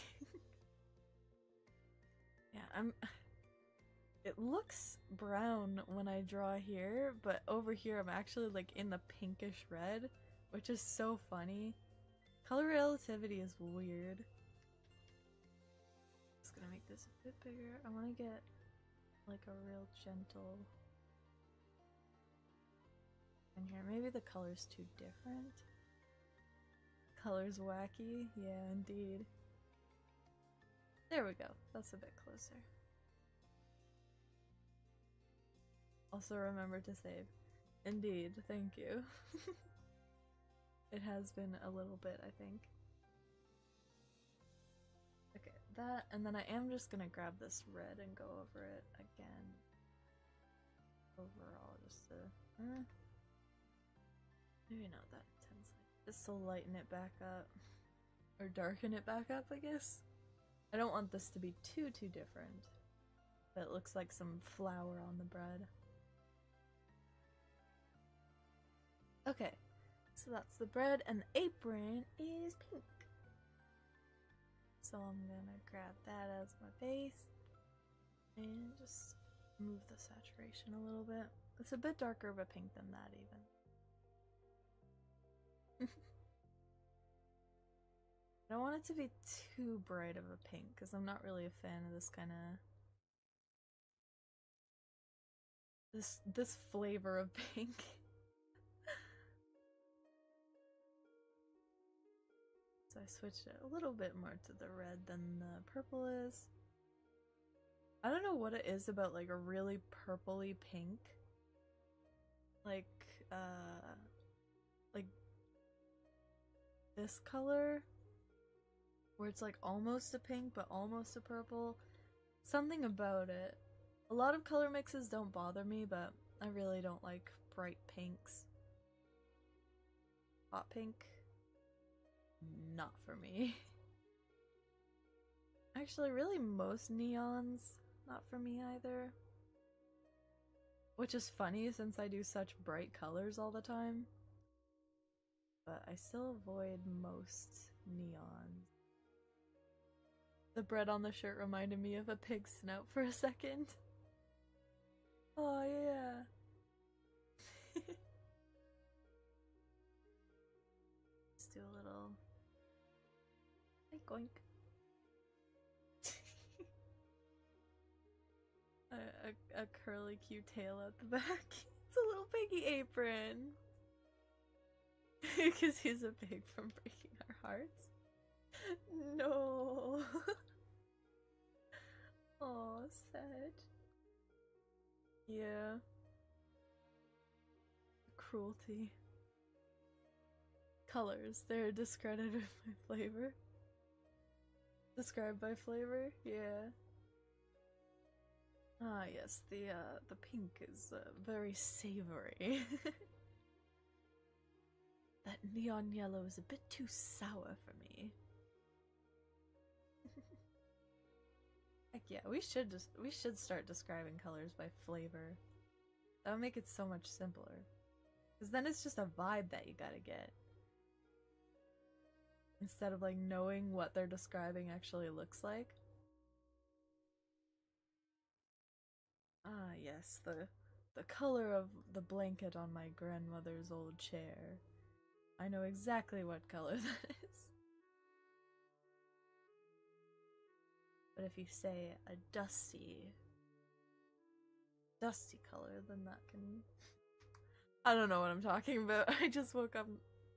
yeah, I'm it looks brown when I draw here, but over here I'm actually like in the pinkish red, which is so funny. Color relativity is weird. Just gonna make this a bit bigger. I want to get like a real gentle in here. Maybe the color's too different. Color's wacky. Yeah, indeed. There we go. That's a bit closer. Also remember to save. Indeed, thank you. it has been a little bit, I think. That, and then I am just gonna grab this red and go over it again. Overall, just to, eh, maybe not that intensely. Just to lighten it back up. Or darken it back up, I guess. I don't want this to be too, too different. But it looks like some flour on the bread. Okay, so that's the bread, and the apron is pink. So I'm gonna grab that as my base and just move the saturation a little bit. It's a bit darker of a pink than that, even. I don't want it to be too bright of a pink because I'm not really a fan of this kind of this this flavor of pink. I switched it a little bit more to the red than the purple is. I don't know what it is about like a really purpley pink. Like uh like this color where it's like almost a pink but almost a purple. Something about it. A lot of color mixes don't bother me, but I really don't like bright pinks. Hot pink, not for me. Actually, really most neons, not for me either. Which is funny since I do such bright colors all the time. But I still avoid most neons. The bread on the shirt reminded me of a pig snout for a second. Oh, yeah. Let's do a little. Goink. a, a, a curly cute tail at the back. It's a little piggy apron. Because he's a pig from breaking our hearts. No. oh, sad. Yeah. Cruelty. Colors. They're discredited by flavor. Described by flavor? Yeah. Ah, yes, the uh, the pink is uh, very savory. that neon yellow is a bit too sour for me. Heck yeah, we should just we should start describing colors by flavor. That would make it so much simpler. Cause then it's just a vibe that you gotta get. Instead of like knowing what they're describing actually looks like. Ah, yes, the the color of the blanket on my grandmother's old chair. I know exactly what color that is. But if you say a dusty dusty color, then that can I don't know what I'm talking about. I just woke up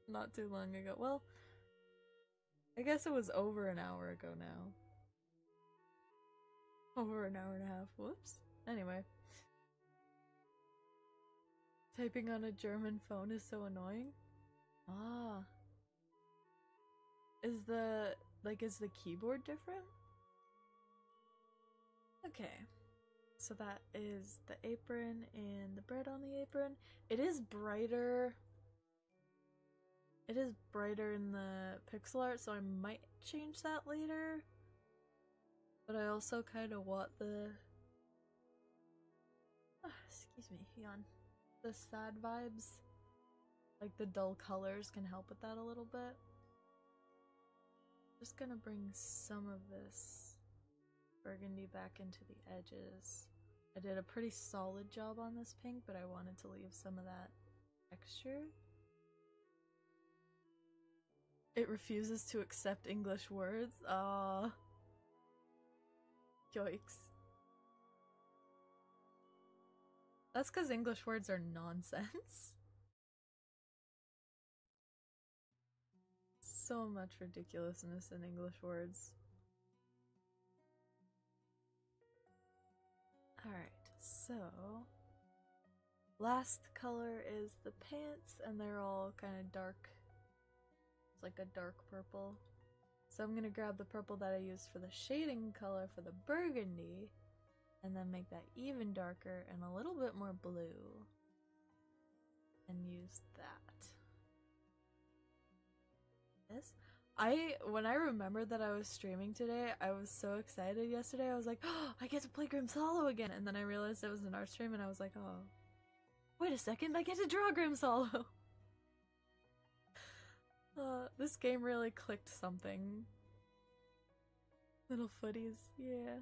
not too long ago. Well, I guess it was over an hour ago now. Over an hour and a half. Whoops. Anyway. Typing on a German phone is so annoying. Ah. Is the like is the keyboard different? Okay. So that is the apron and the bread on the apron. It is brighter. It is brighter in the pixel art, so I might change that later. But I also kind of want the oh, excuse me, yawn. The sad vibes. Like the dull colors can help with that a little bit. Just gonna bring some of this burgundy back into the edges. I did a pretty solid job on this pink, but I wanted to leave some of that texture. It refuses to accept English words. Ah. Yikes. That's because English words are nonsense. So much ridiculousness in English words. Alright, so last color is the pants, and they're all kind of dark. It's like a dark purple. So I'm gonna grab the purple that I used for the shading color for the burgundy, and then make that even darker and a little bit more blue. And use that. This I when I remembered that I was streaming today, I was so excited yesterday. I was like, "Oh, I get to play Grimm's Hollow again!" And then I realized it was an art stream, and I was like, "Oh, wait a second, I get to draw Grimm's Hollow." Uh, this game really clicked something. Little footies, yeah.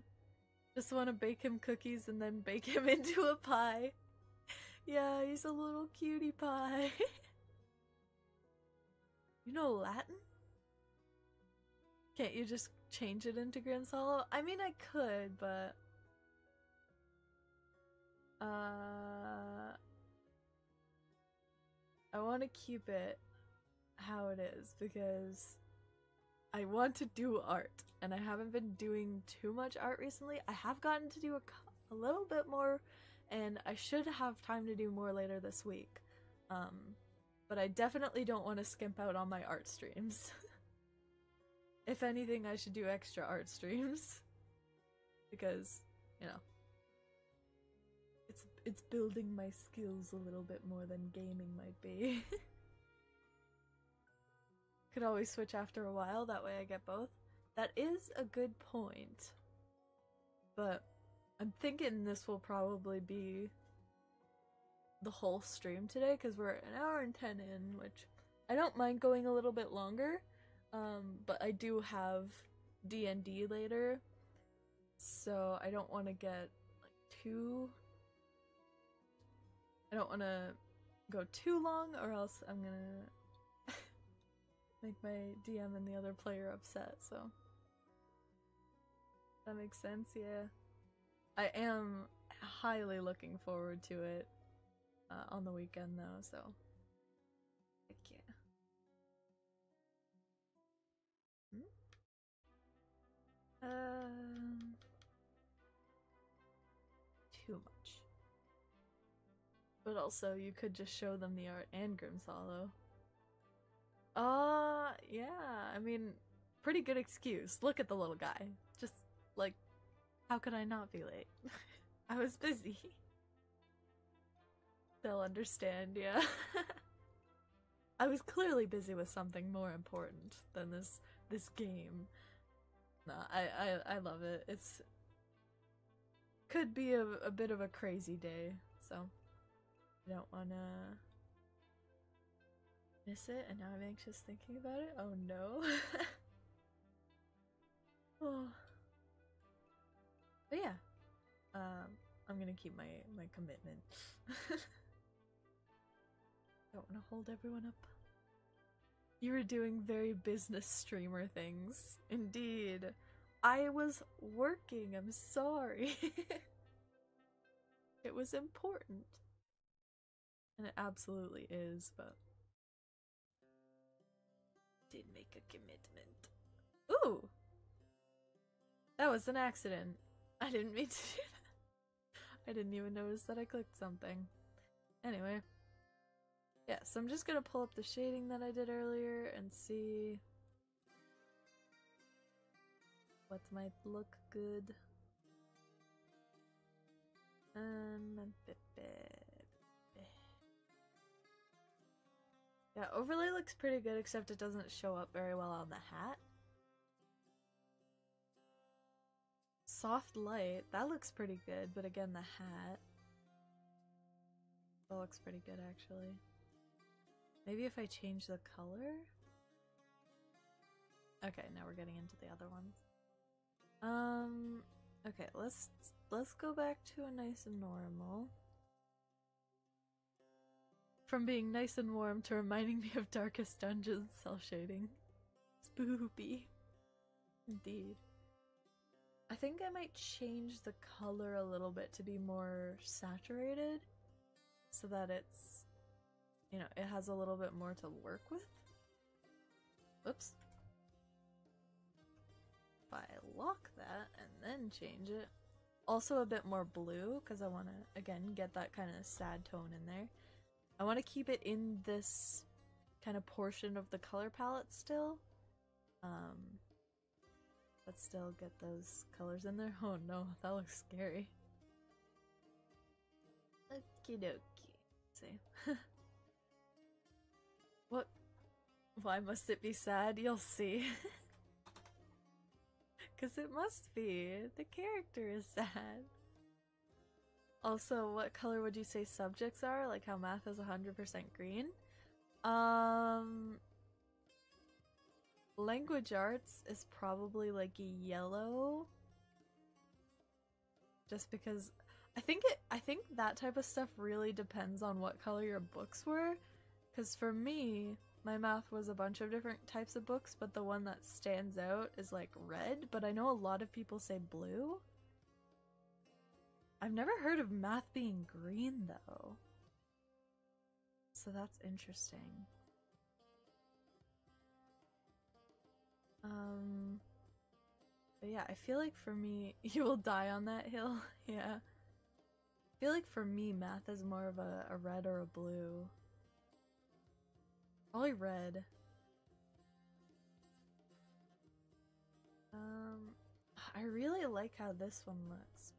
Just want to bake him cookies and then bake him into a pie. yeah, he's a little cutie pie. you know Latin? Can't you just change it into Grimm's Hollow? I mean, I could, but uh, I want to keep it how it is because I want to do art and I haven't been doing too much art recently. I have gotten to do a, a little bit more and I should have time to do more later this week. Um, but I definitely don't want to skimp out on my art streams. if anything, I should do extra art streams because, you know, it's building my skills a little bit more than gaming might be. Could always switch after a while, that way I get both. That is a good point. But I'm thinking this will probably be the whole stream today because we're an hour and 10 in, which I don't mind going a little bit longer. Um, but I do have D&D later, so I don't want to get like too I don't want to go too long or else I'm gonna make my DM and the other player upset, so. That makes sense, yeah. I am highly looking forward to it uh, on the weekend though, so. Heck yeah. Hmm? Um. Too much. But also, you could just show them the art and Grimm's Hollow. Uh, yeah, I mean, pretty good excuse. Look at the little guy. Just, like, how could I not be late? I was busy. They'll understand, yeah. I was clearly busy with something more important than this this game. No, I, I, I love it. It's could be a, a bit of a crazy day, so I don't wanna miss it, and now I'm anxious thinking about it. Oh no. oh. But yeah, um, I'm gonna keep my my commitment. don't want to hold everyone up. You were doing very business streamer things. Indeed. I was working, I'm sorry. it was important. And it absolutely is, but did make a commitment. Ooh! That was an accident. I didn't mean to do that. I didn't even notice that I clicked something. Anyway. Yeah, so I'm just gonna pull up the shading that I did earlier and see what might look good. Um, Yeah, overlay looks pretty good except it doesn't show up very well on the hat. Soft light, that looks pretty good, but again the hat. That looks pretty good actually. Maybe if I change the color? Okay, now we're getting into the other ones. Um, okay, let's let's go back to a nice normal. From being nice and warm to reminding me of Darkest Dungeons cel shading. Spoopy. Indeed. I think I might change the color a little bit to be more saturated so that it's, you know, it has a little bit more to work with. Oops. If I lock that and then change it. Also a bit more blue because I want to, again, get that kind of sad tone in there. I want to keep it in this kind of portion of the color palette still. Um, but still get those colors in there. Oh no, that looks scary. Okie dokie. See. what? Why must it be sad? You'll see. Because it must be. The character is sad. Also, what color would you say subjects are? Like how math is 100% green? Um, language arts is probably like yellow. Just because I think it I think that type of stuff really depends on what color your books were. Cause for me, my math was a bunch of different types of books, but the one that stands out is like red, but I know a lot of people say blue. I've never heard of math being green though. So that's interesting. Um but yeah, I feel like for me you will die on that hill. yeah. I feel like for me math is more of a, a red or a blue. Probably red. Um I really like how this one looks,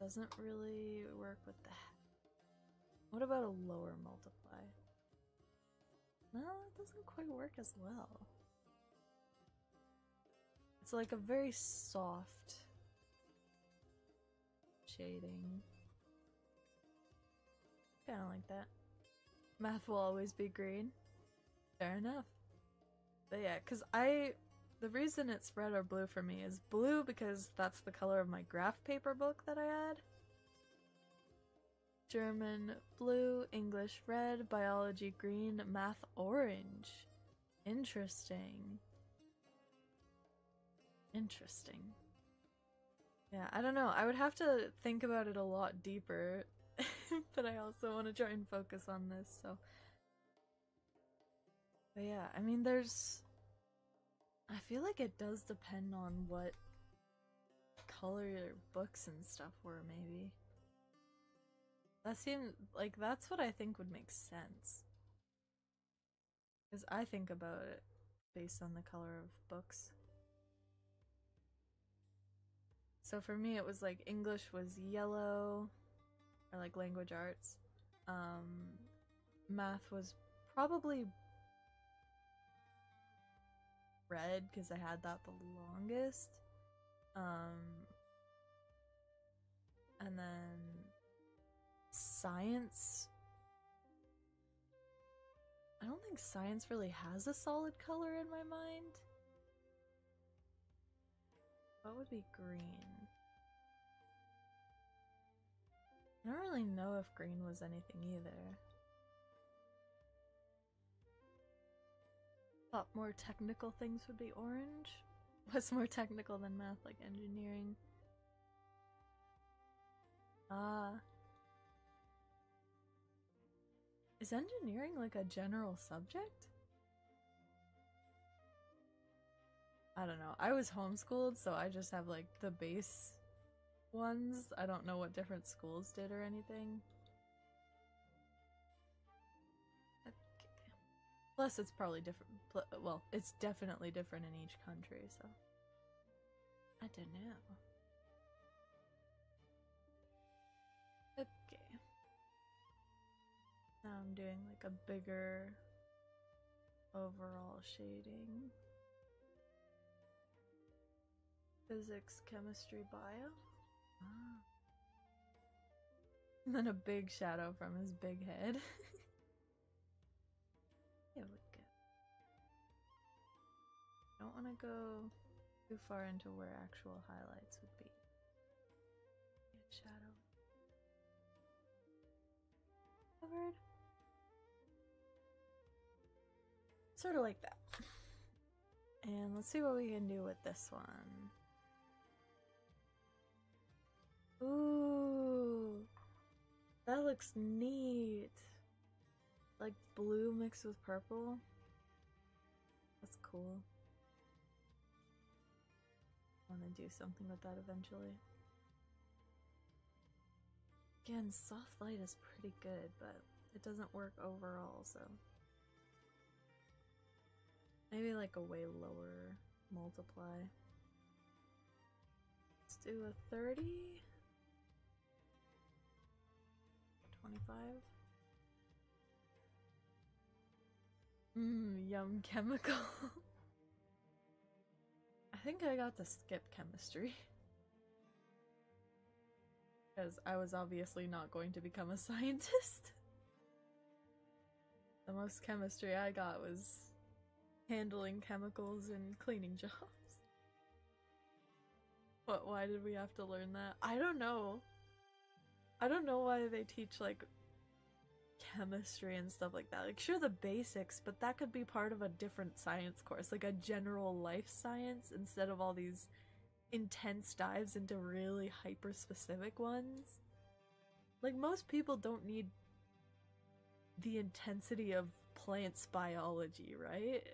doesn't really work with that. What about a lower multiply? No, it doesn't quite work as well. It's like a very soft shading. Kinda like that. Math will always be green. Fair enough. But yeah, because I. The reason it's red or blue for me is blue because that's the color of my graph paper book that I had. German blue, English red, biology green, math orange. Interesting. Interesting. Yeah, I don't know. I would have to think about it a lot deeper, but I also want to try and focus on this, so. But yeah, I mean, there's. I feel like it does depend on what color your books and stuff were, maybe. That seems like that's what I think would make sense. Because I think about it based on the color of books. So for me, it was like English was yellow, or like language arts. Um, math was probably red because I had that the longest. Um, and then science. I don't think science really has a solid color in my mind. What would be green? I don't really know if green was anything either. Thought more technical things would be orange. What's more technical than math, like engineering? Ah. Is engineering like a general subject? I don't know. I was homeschooled, so I just have like the base ones. I don't know what different schools did or anything. Plus, it's probably different. Well, it's definitely different in each country, so. I don't know. Okay. Now I'm doing like a bigger overall shading. Physics, chemistry, bio. Ah. And then a big shadow from his big head. I don't want to go too far into where actual highlights would be. shadow. Covered. Sort of like that. And let's see what we can do with this one. Ooh, that looks neat. Like blue mixed with purple. That's cool. Want to do something with that eventually. Again, soft light is pretty good, but it doesn't work overall, so. Maybe like a way lower multiply. Let's do a 30. 25. Mmm, yum chemical. I think I got to skip chemistry. Because I was obviously not going to become a scientist. the most chemistry I got was handling chemicals and cleaning jobs. But why did we have to learn that? I don't know. I don't know why they teach like chemistry and stuff like that. Like, sure, the basics, but that could be part of a different science course, like a general life science, instead of all these intense dives into really hyper specific ones. Like, most people don't need the intensity of plants biology, right?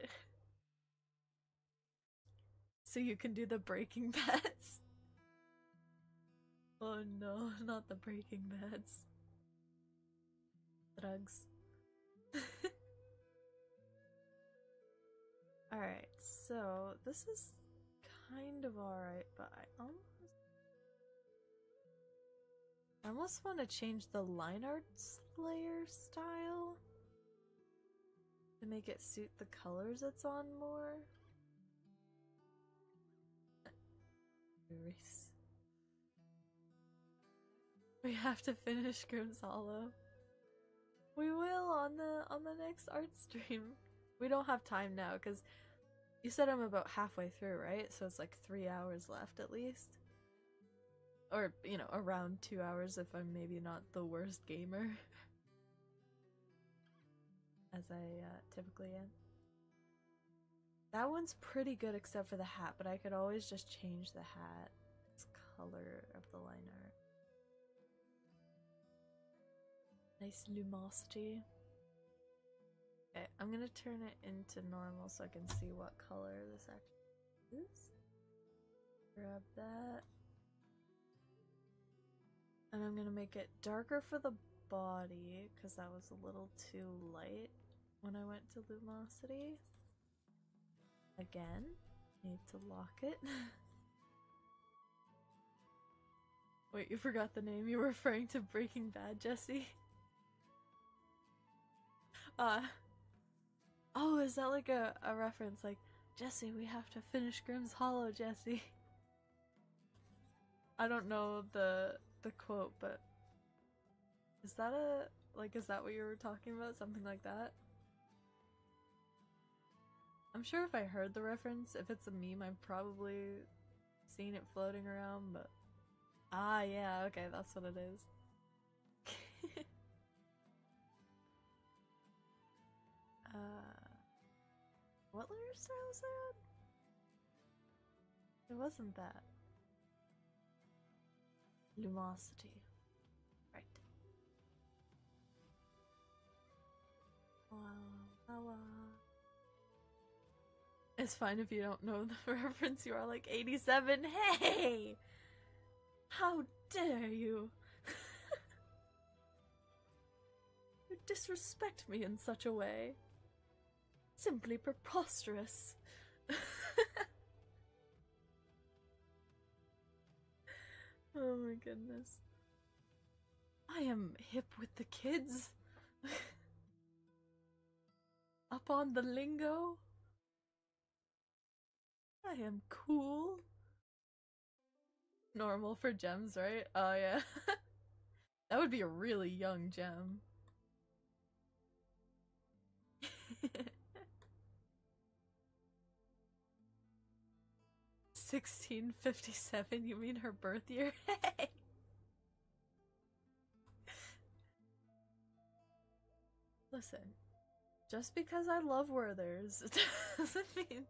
So you can do the breaking beds. Oh no, not the breaking beds. Drugs. Alright, so this is kind of alright, but I almost I almost want to change the line art layer style to make it suit the colors it's on more. Erase. We have to finish Grimm's Hollow. We will on the on the next art stream. We don't have time now because you said I'm about halfway through, right? So it's like three hours left at least. Or, you know, around two hours if I'm maybe not the worst gamer. As I uh, typically am. That one's pretty good except for the hat, but I could always just change the hat's color of the line art. Nice lumosity. Okay, I'm gonna turn it into normal so I can see what color this actually is. Grab that. And I'm gonna make it darker for the body because that was a little too light when I went to lumosity. Again, need to lock it. Wait, you forgot the name. You were referring to Breaking Bad, Jesse? Uh. Oh, is that like a, a reference? Like, Jesse, we have to finish Grimm's Hollow, Jesse. I don't know the the quote, but is that a like is that what you were talking about? Something like that? I'm sure if I heard the reference, if it's a meme, I've probably seen it floating around, but ah yeah, okay, that's what it is. uh what layer style is that? It wasn't that. Lumosity. Right. Wow. It's fine if you don't know the reference. You are like 87. Hey! How dare you? you disrespect me in such a way. Simply preposterous. oh my goodness. I am hip with the kids. Up on the lingo. I am cool. Normal for gems, right? Oh yeah. that would be a really young gem. 1657? You mean her birth year? Listen, just because I love Werther's doesn't mean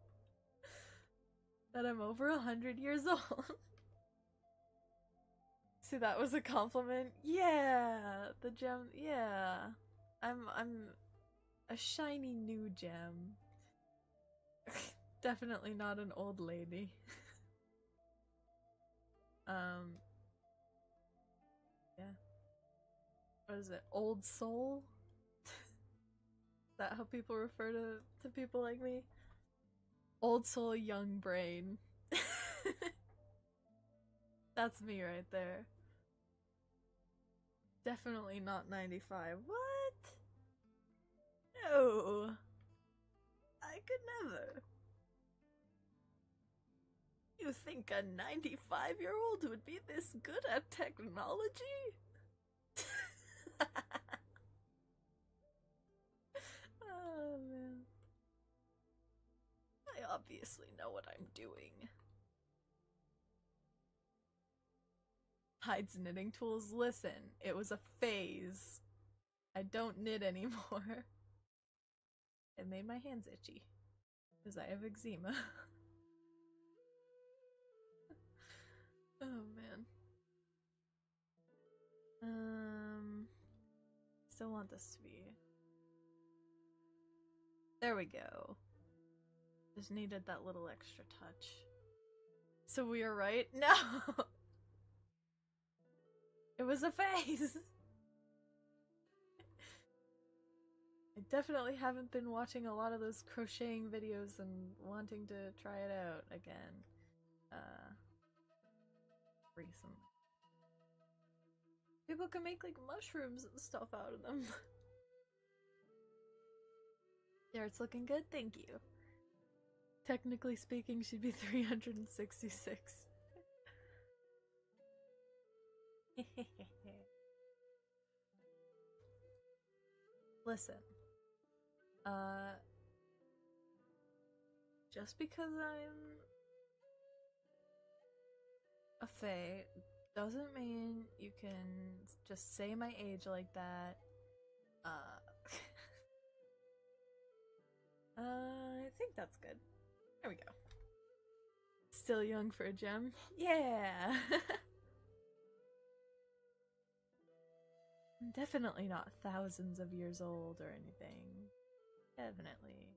that I'm over a hundred years old. See, that was a compliment. Yeah, the gem. Yeah, I'm. I'm a shiny new gem. Definitely not an old lady. Um. Yeah. What is it? Old soul? is that how people refer to, to people like me? Old soul, young brain. That's me right there. Definitely not 95. What? No. I could never. You think a 95 year old would be this good at technology? oh man. I obviously know what I'm doing. Hides knitting tools. Listen, it was a phase. I don't knit anymore. It made my hands itchy. Because I have eczema. oh man. Um still want this to be There we go. Just needed that little extra touch. So we are right? No! it was a phase! I definitely haven't been watching a lot of those crocheting videos and wanting to try it out again. Uh, recently. People can make like mushrooms and stuff out of them. there, it's looking good, thank you. Technically speaking, should be 366. Listen. Uh just because I'm a fae doesn't mean you can just say my age like that. Uh Uh I think that's good. There we go. Still young for a gem? Yeah! Definitely not thousands of years old or anything. Definitely.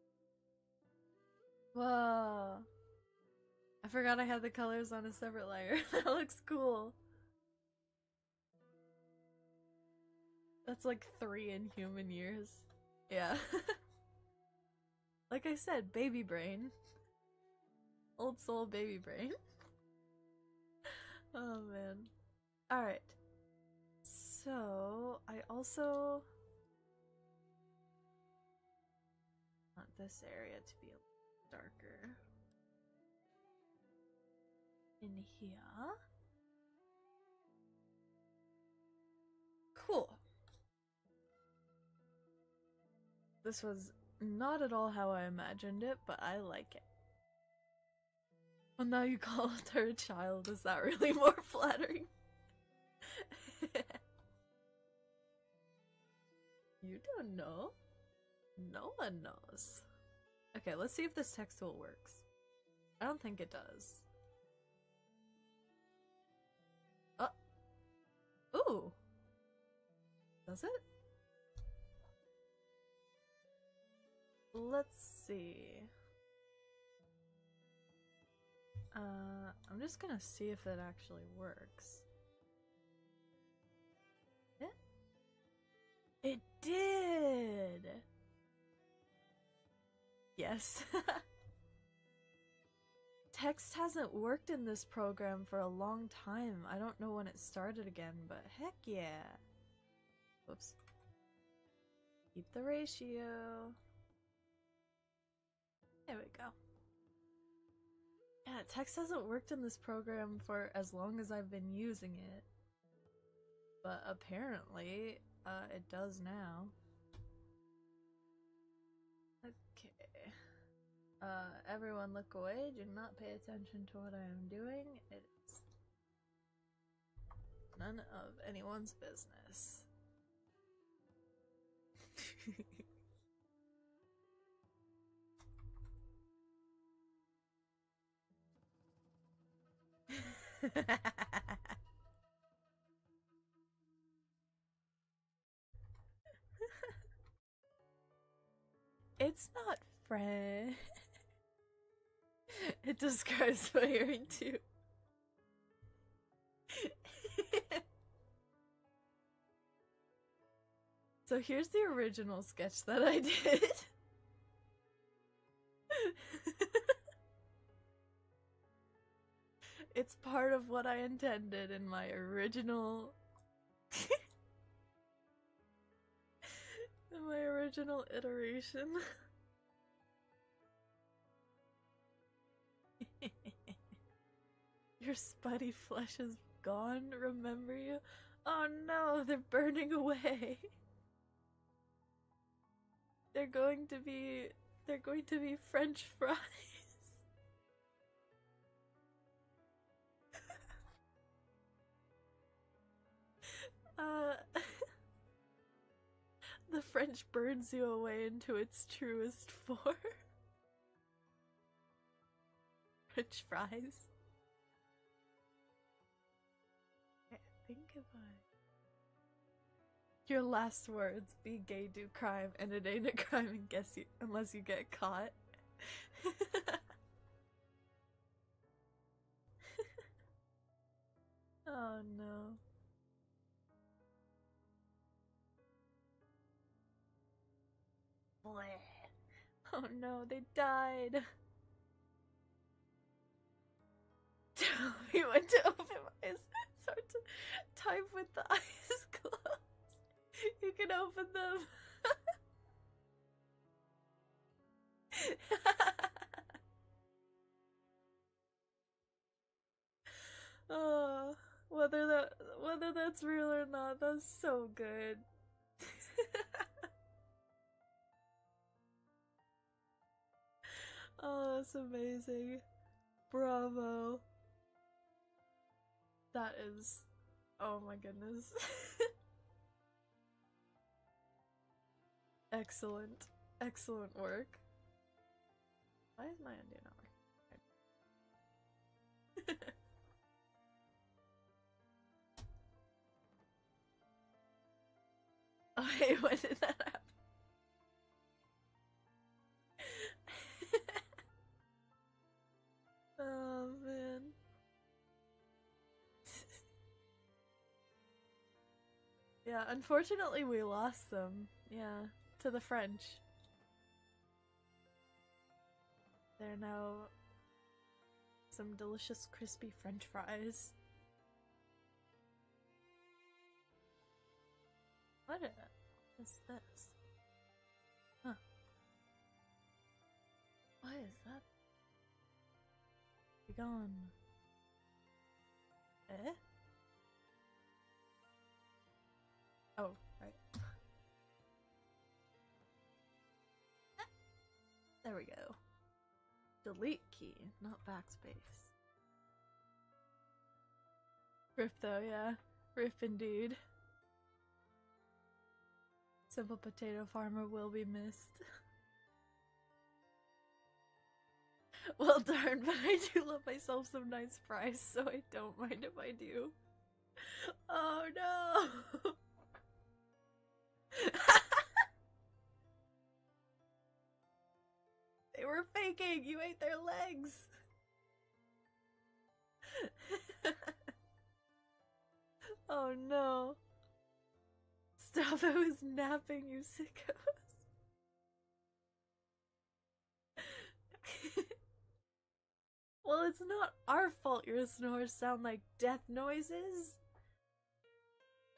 Whoa! I forgot I had the colors on a separate layer. that looks cool. That's like three in human years. Yeah. like I said, baby brain. Old soul baby brain. oh man. Alright. So, I also want this area to be darker. In here. Cool. This was not at all how I imagined it, but I like it. Well, now you called her a child. Is that really more flattering? you don't know. No one knows. Okay, let's see if this text tool works. I don't think it does. Ooh. Does it? Let's see. Uh, I'm just gonna see if it actually works. Yeah? It did! Yes. Text hasn't worked in this program for a long time. I don't know when it started again, but heck yeah. Whoops. Keep the ratio. There we go. Yeah, text hasn't worked in this program for as long as I've been using it. But apparently, uh, it does now. Uh, everyone look away. Do not pay attention to what I am doing. It's none of anyone's business. it's not friend. It describes my hearing too. so here's the original sketch that I did. It's part of what I intended in my original. in my original iteration. Your spuddy flesh is gone, remember you? Oh no, they're burning away. They're going to be they're going to be french fries. Uh, The French burns you away into its truest form. French fries. Your last words be gay, do crime, and it ain't a crime and guess you unless you get caught. oh no. Boy. Oh no, they died. Tell me when to open my eyes. It's hard to type with the eyes. You can open them. oh, whether that whether that's real or not, that's so good. oh, that's amazing. Bravo. That is oh my goodness. Excellent. Excellent work. Why is my undo not working? hey, when did that happen? oh, man. yeah, unfortunately, we lost them. Yeah, to the French. There are now some delicious crispy french fries. What is this? Huh. Why is that? Be gone. Eh? There we go. Delete key, not backspace. Rip though, yeah. Rip indeed. Simple Potato Farmer will be missed. well darn, but I do love myself some nice fries, so I don't mind if I do. Oh no! were faking! You ate their legs! oh no. Stop, I was napping, you sickos. well, it's not our fault your snores sound like death noises.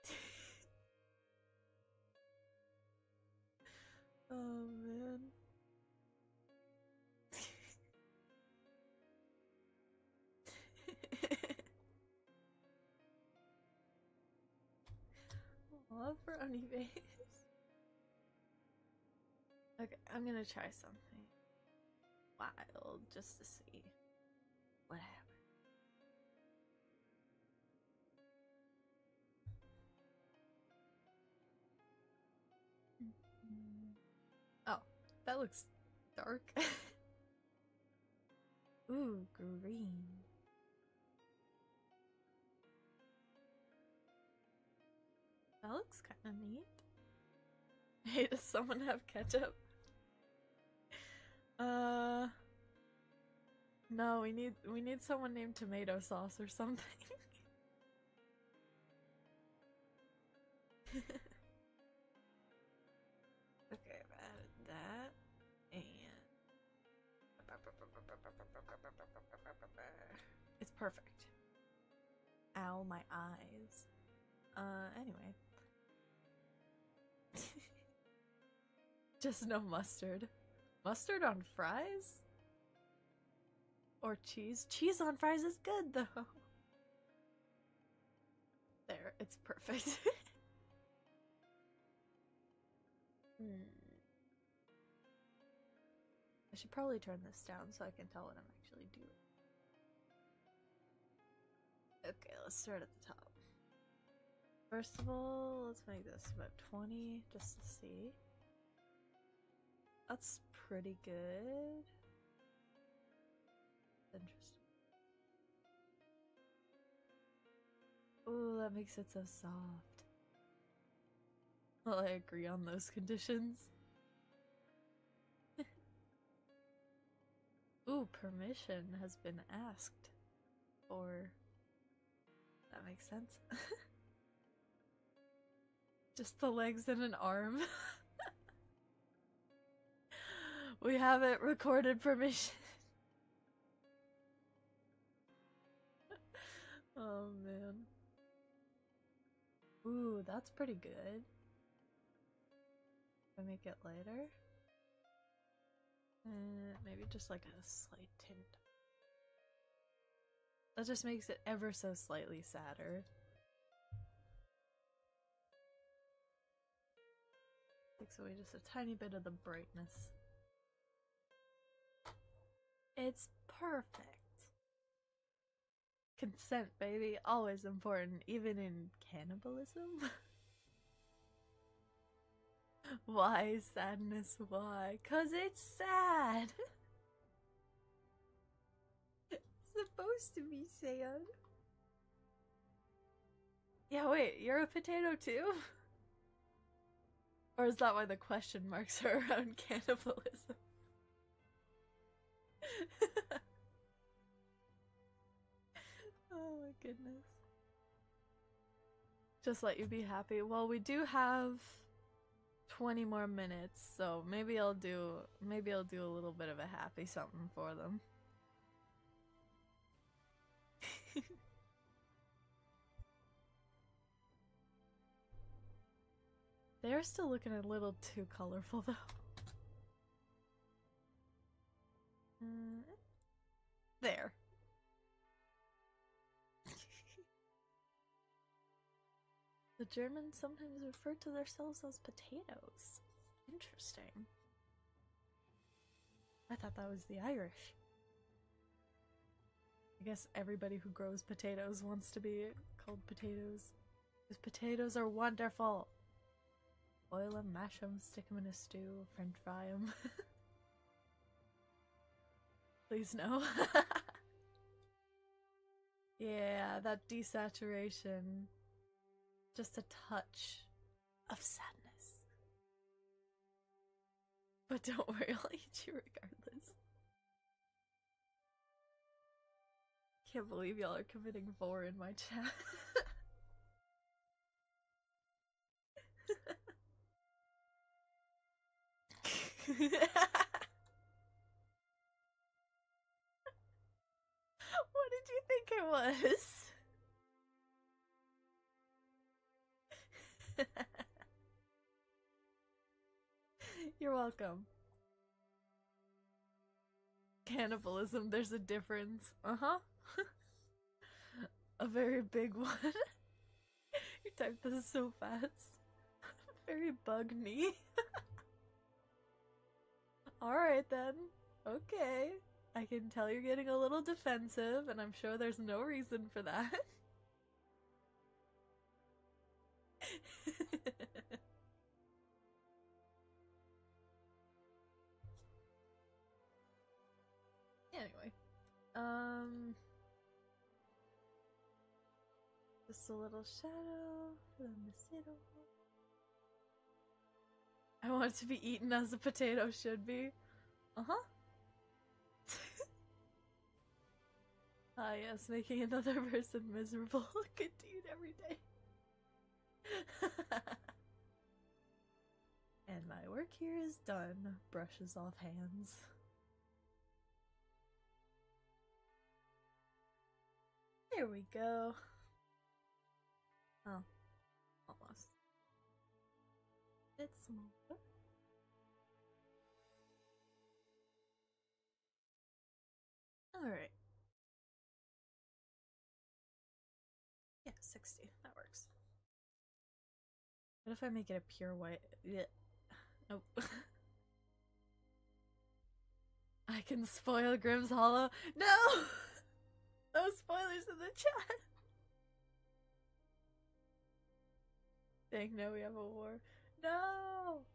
oh man. Aw, brownie face. Okay, I'm gonna try something wild just to see what happens. Mm-hmm. Oh, that looks dark. Ooh, green. That looks kind of neat. Hey, does someone have ketchup? Uh, no, we need we need someone named tomato sauce or something. okay, I've added that and it's perfect. Ow, my eyes. Uh, anyway. Just no mustard. Mustard on fries? Or cheese? Cheese on fries is good though. There, it's perfect. hmm. I should probably turn this down so I can tell what I'm actually doing. Okay, let's start at the top. First of all, let's make this about 20 just to see. That's pretty good. Interesting. Oh, that makes it so soft. Well, I agree on those conditions. Ooh, permission has been asked. Or. That makes sense. Just the legs and an arm. We haven't recorded permission. oh man. Ooh, that's pretty good. I make it lighter. Uh, maybe just like a slight tint. That just makes it ever so slightly sadder. Takes away just a tiny bit of the brightness. It's perfect. Consent, baby. Always important, even in cannibalism. why sadness? Why? Cause it's sad. it's supposed to be sad. Yeah, wait, you're a potato too? Or is that why the question marks are around cannibalism? oh my goodness. Just let you be happy. Well, we do have 20 more minutes, so maybe I'll do maybe I'll do a little bit of a happy something for them. They're still looking a little too colorful though. There. the Germans sometimes refer to themselves as potatoes. Interesting. I thought that was the Irish. I guess everybody who grows potatoes wants to be called potatoes. Because potatoes are wonderful. Boil them, mash them, stick them in a stew, french fry them. Please no. yeah, that desaturation. Just a touch of sadness. But don't worry, I'll eat you regardless. Can't believe y'all are committing four in my chat. what did you think it was? You're welcome. Cannibalism, there's a difference. Uh huh. a very big one. you typed this so fast. very bug me. Alright then. Okay. I can tell you're getting a little defensive, and I'm sure there's no reason for that. anyway. Um. Just a little shadow for the mosquito. I want it to be eaten as a potato should be. Uh huh. ah, yes, making another person miserable. Deed every day. and my work here is done. Brushes off hands. There we go. Oh, almost. It's small. Alright. Yeah, 60. That works. What if I make it a pure white? Yeah. Nope. I can spoil Grimm's Hollow. No! No spoilers in the chat! Dang, no, we have a war. No!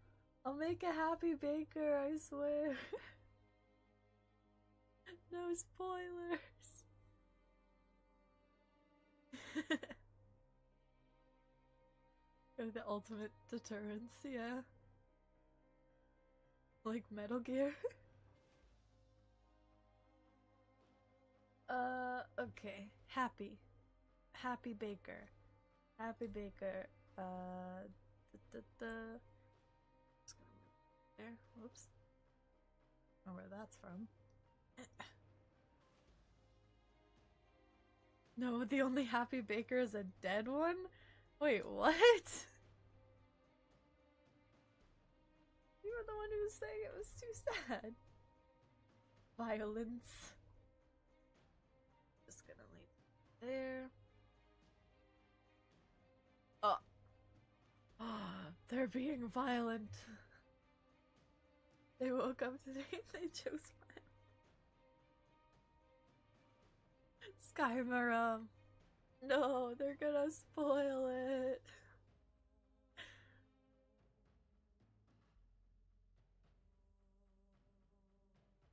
I'll make a happy baker, I swear. no spoilers. oh, the ultimate deterrence, yeah. Like Metal Gear. uh, okay. Happy. Happy Baker. Happy Baker. Uh, da, da. Just gonna move there. Whoops. I don't know where that's from. no, the only Happy Baker is a dead one? Wait, what? You were the one who was saying it was too sad. Violence. Just gonna leave there. Oh. They're being violent. They woke up today and they chose Skymarum. No, they're gonna spoil it.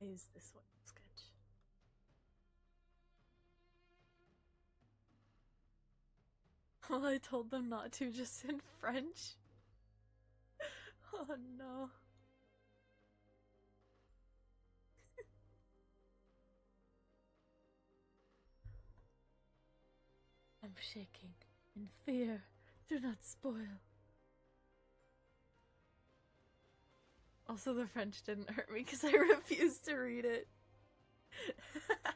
Is this one sketch? Well, I told them not to, just in French. Oh no. I'm shaking in fear. Do not spoil. Also, the French didn't hurt me because I refused to read it.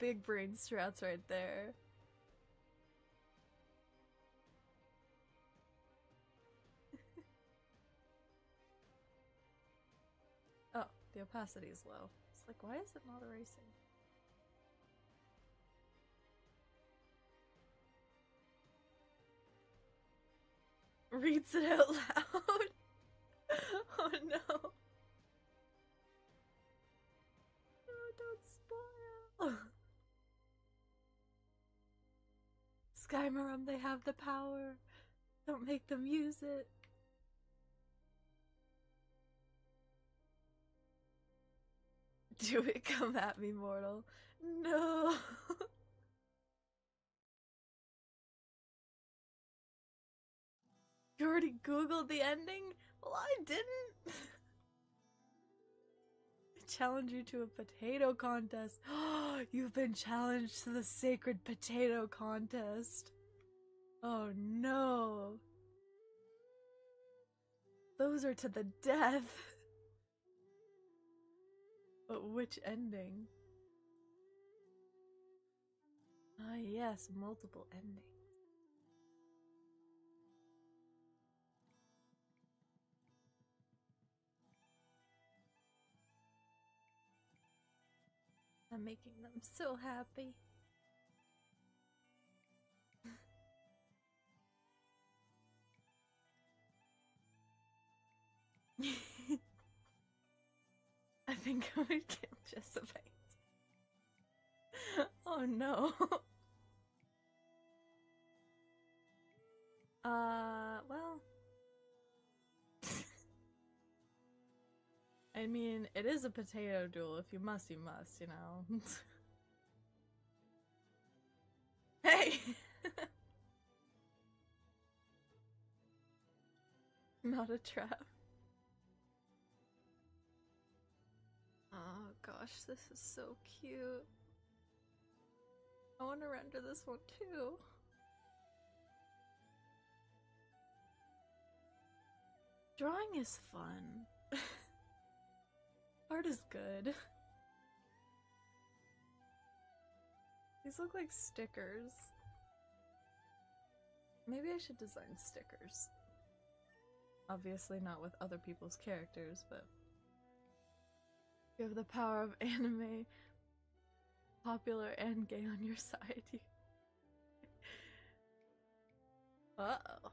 Big brain strats right there. oh, the opacity is low. It's like, why is it not erasing? Reads it out loud. oh no. Oh, don't spoil. Skymarum, they have the power. Don't make them use it. Do it, come at me, mortal. No. you already googled the ending? Well, I didn't. I challenge you to a potato contest. You've been challenged to the sacred potato contest. Oh no. Those are to the death. But which ending? Ah, yes, multiple endings. I'm making them so happy. I think I would kill Jessipate. oh no. uh, well. I mean, it is a potato duel. If you must, you must, you know. hey! Not a trap. Oh gosh, this is so cute. I want to render this one too. Drawing is fun. Art is good. These look like stickers. Maybe I should design stickers. Obviously not with other people's characters, but you have the power of anime, popular and gay on your side. uh oh.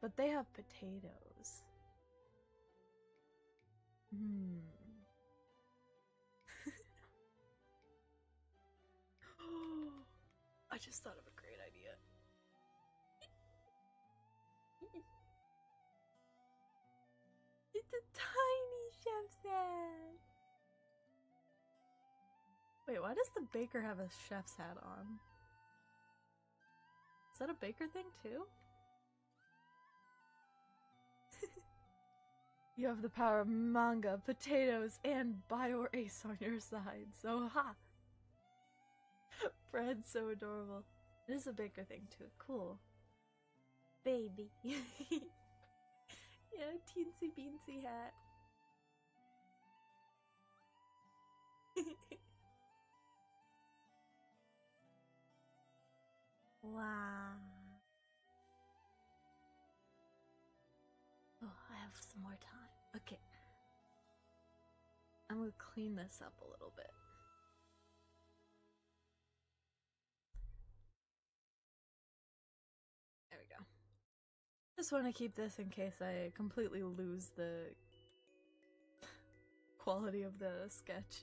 But they have potatoes. Hmm. Just thought of a great idea. It's a tiny chef's hat. Wait, why does the baker have a chef's hat on? Is that a baker thing too? you have the power of manga, potatoes, and Bio Ace on your side, so ha! Fred's so adorable. It is a baker thing too. Cool. Baby. yeah, teensy beansy hat. wow. Oh, I have some more time. Okay. I'm gonna clean this up a little bit. Just want to keep this in case I completely lose the quality of the sketch.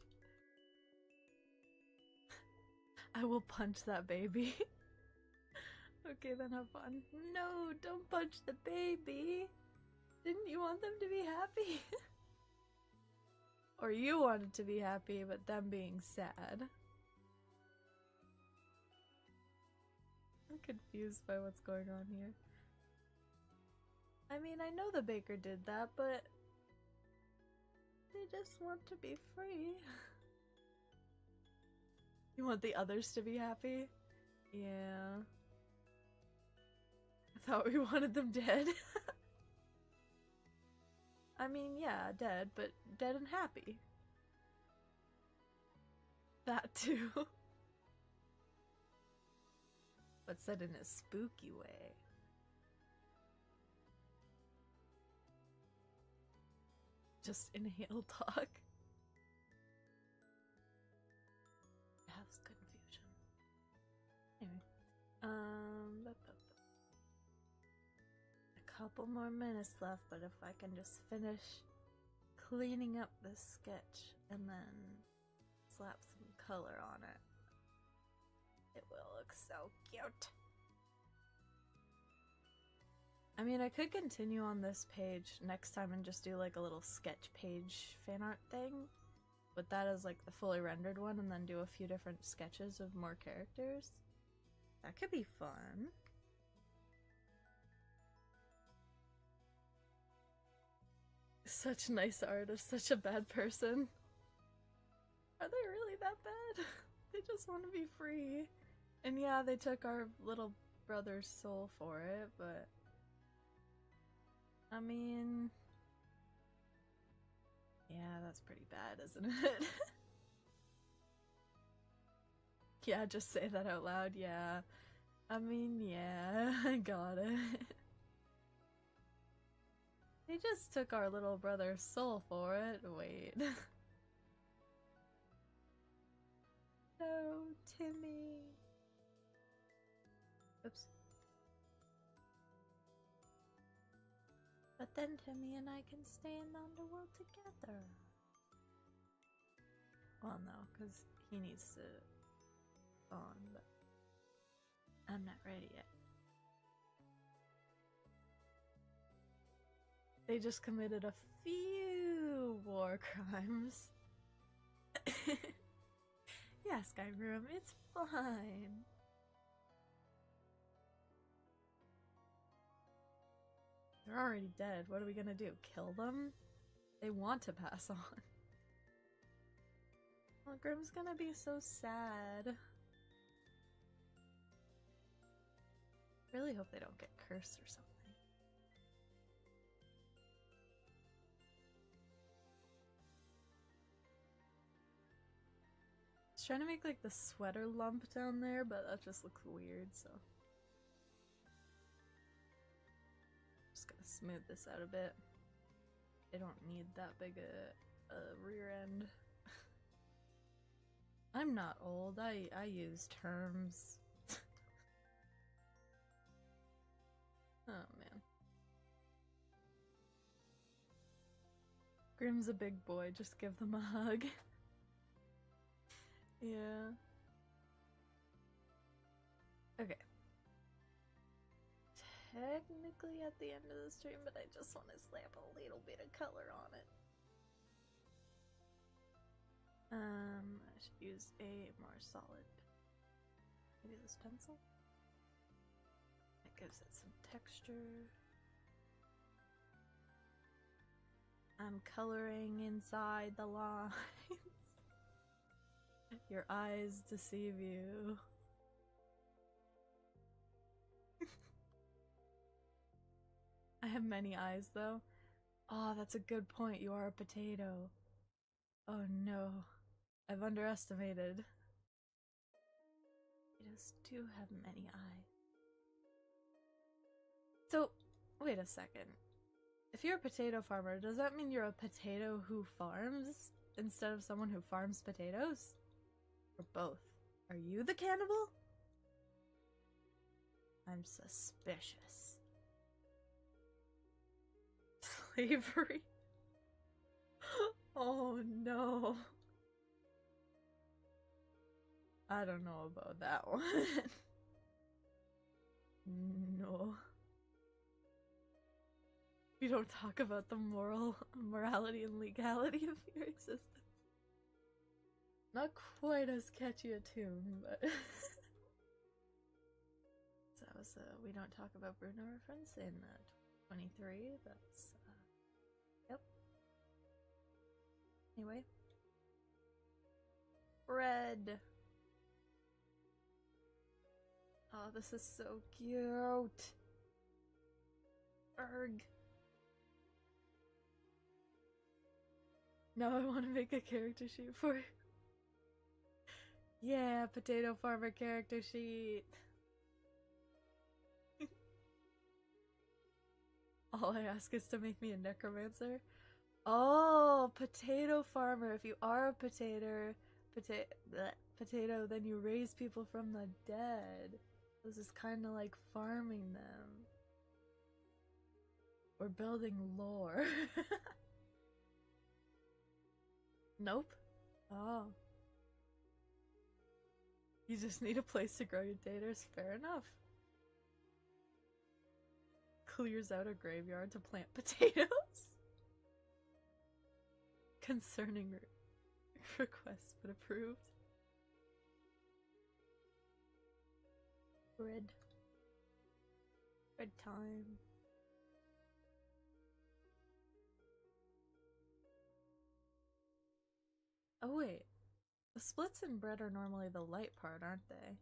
I will punch that baby. okay, then have fun. No, don't punch the baby. Didn't you want them to be happy? or you wanted to be happy, but them being sad. I'm confused by what's going on here. I mean, I know the baker did that, but they just want to be free. you want the others to be happy? Yeah. I thought we wanted them dead. I mean, yeah, dead, but dead and happy. That too. but said in a spooky way. Just inhale talk. Has confusion. Anyway, um, a couple more minutes left, but if I can just finish cleaning up this sketch and then slap some color on it. It will look so cute. I mean, I could continue on this page next time and just do like a little sketch page fan art thing. But that is like the fully rendered one and then do a few different sketches of more characters. That could be fun. Such nice art of such a bad person. Are they really that bad? they just want to be free. And yeah, they took our little brother's soul for it, but. I mean. Yeah, that's pretty bad, isn't it? yeah, just say that out loud, yeah. I mean, yeah, I got it. they just took our little brother's soul for it. Wait. no, Timmy. Oops. But then Timmy and I can stay in the underworld together. Well, no, because he needs to on, but I'm not ready yet. They just committed a few war crimes. yeah, Skyrim, it's fine. They're already dead. What are we gonna do? Kill them? They want to pass on. Well, Grimm's gonna be so sad. Really hope they don't get cursed or something. Trying to make like the sweater lump down there, but that just looks weird, so. Smooth this out a bit. I don't need that big a, a rear end. I'm not old. I I use terms. oh man. Grimm's a big boy. Just give them a hug. yeah. Okay. Technically at the end of the stream, but I just want to slap a little bit of color on it. Um, I should use a more solid, maybe this pencil? That gives it some texture. I'm coloring inside the lines. Your eyes deceive you. I have many eyes though. Oh, that's a good point. You are a potato. Oh no. I've underestimated. Potatoes do have many eyes. So, wait a second. If you're a potato farmer, does that mean you're a potato who farms instead of someone who farms potatoes? Or both? Are you the cannibal? I'm suspicious. Slavery? oh no. I don't know about that one. no. We don't talk about the moral morality and legality of your existence. Not quite as catchy a tune, but so that was we don't talk about Bruno reference in uh, 23. That's Anyway, bread. Oh, this is so cute. Erg. Now I want to make a character sheet for. Yeah, potato farmer character sheet. All I ask is to make me a necromancer. Oh, potato farmer. If you are a potato, potato, potato, then you raise people from the dead. This is kind of like farming them. We're building lore. nope. Oh. You just need a place to grow your taters. Fair enough. Clears out a graveyard to plant potatoes. Concerning re request, but approved. Bread. Bread time. Oh wait. The splits in bread are normally the light part, aren't they?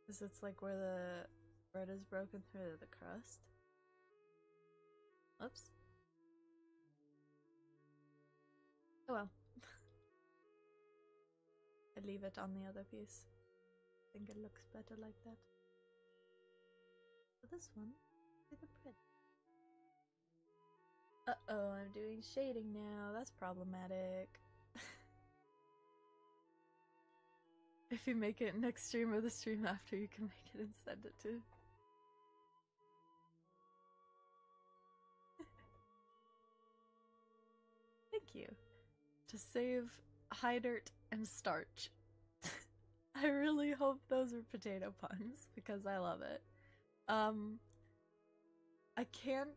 Because it's like where the bread is broken through the crust. Oops. Well. I leave it on the other piece. I think it looks better like that. This one, the bread. Uh-oh, I'm doing shading now. That's problematic. if you make it next stream or the stream after, you can make it and send it to. To save high dirt and starch. I really hope those are potato puns because I love it. Um, I can't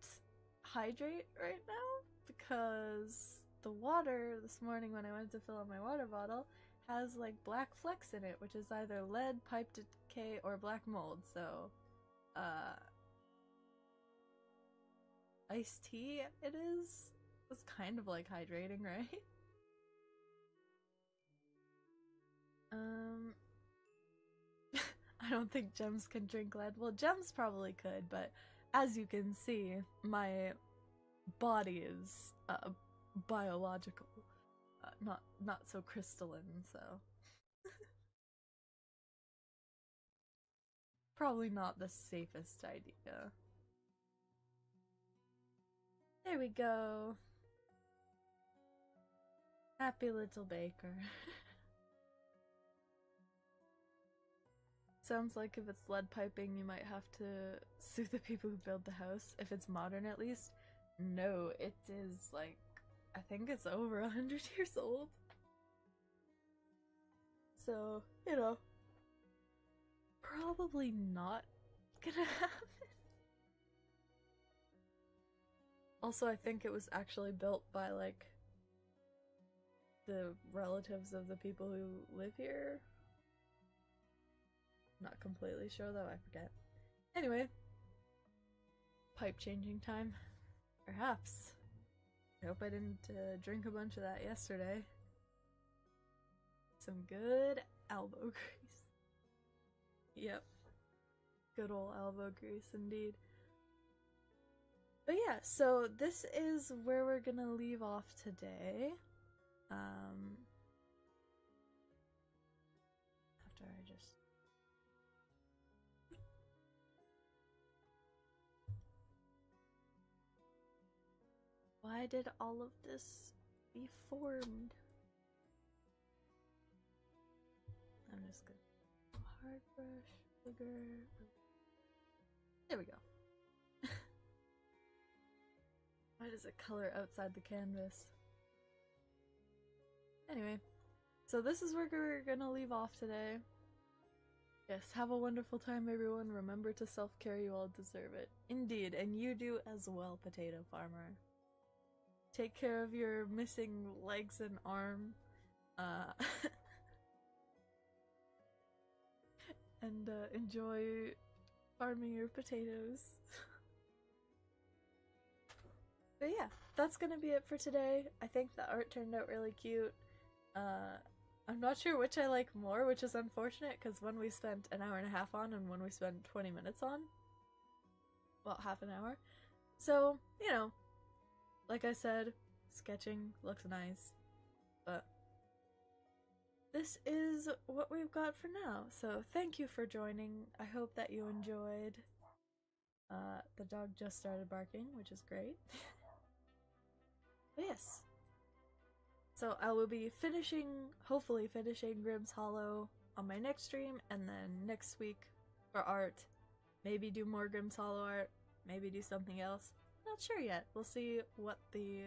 hydrate right now because the water this morning when I went to fill up my water bottle has like black flecks in it, which is either lead, pipe decay, or black mold. So, uh, iced tea it is. It's kind of like hydrating, right? Um, I don't think gems can drink lead. Well, gems probably could, but as you can see, my body is uh, biological, uh, not not so crystalline. So probably not the safest idea. There we go. Happy little baker. Sounds like if it's lead piping, you might have to sue the people who build the house. If it's modern, at least. No, it is like, I think it's over a hundred years old. So, you know, probably not gonna happen. Also, I think it was actually built by like the relatives of the people who live here. Not completely sure though, I forget. Anyway, pipe changing time. Perhaps. I hope I didn't uh, drink a bunch of that yesterday. Some good elbow grease. Yep. Good old elbow grease indeed. But yeah, so this is where we're gonna leave off today. Um, Why did all of this be formed? I'm just gonna hard brush, bigger. There we go. Why does it color outside the canvas? Anyway, so this is where we're gonna leave off today. Yes, have a wonderful time, everyone. Remember to self care, you all deserve it. Indeed, and you do as well, Potato Farmer. Take care of your missing legs and arm. Uh, and uh, enjoy farming your potatoes. but yeah, that's gonna be it for today. I think the art turned out really cute. Uh, I'm not sure which I like more, which is unfortunate because one we spent an hour and a half on and one we spent 20 minutes on. Well, half an hour. So, you know, like I said, sketching looks nice, but this is what we've got for now. So, thank you for joining. I hope that you enjoyed. Uh, the dog just started barking, which is great. yes. So I will be finishing, hopefully finishing Grimm's Hollow on my next stream, and then next week for art, maybe do more Grimm's Hollow art, maybe do something else. Not sure yet. We'll see what the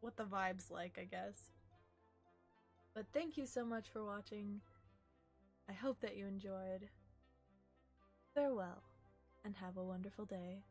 what the vibes like, I guess. But thank you so much for watching. I hope that you enjoyed. Farewell, and have a wonderful day.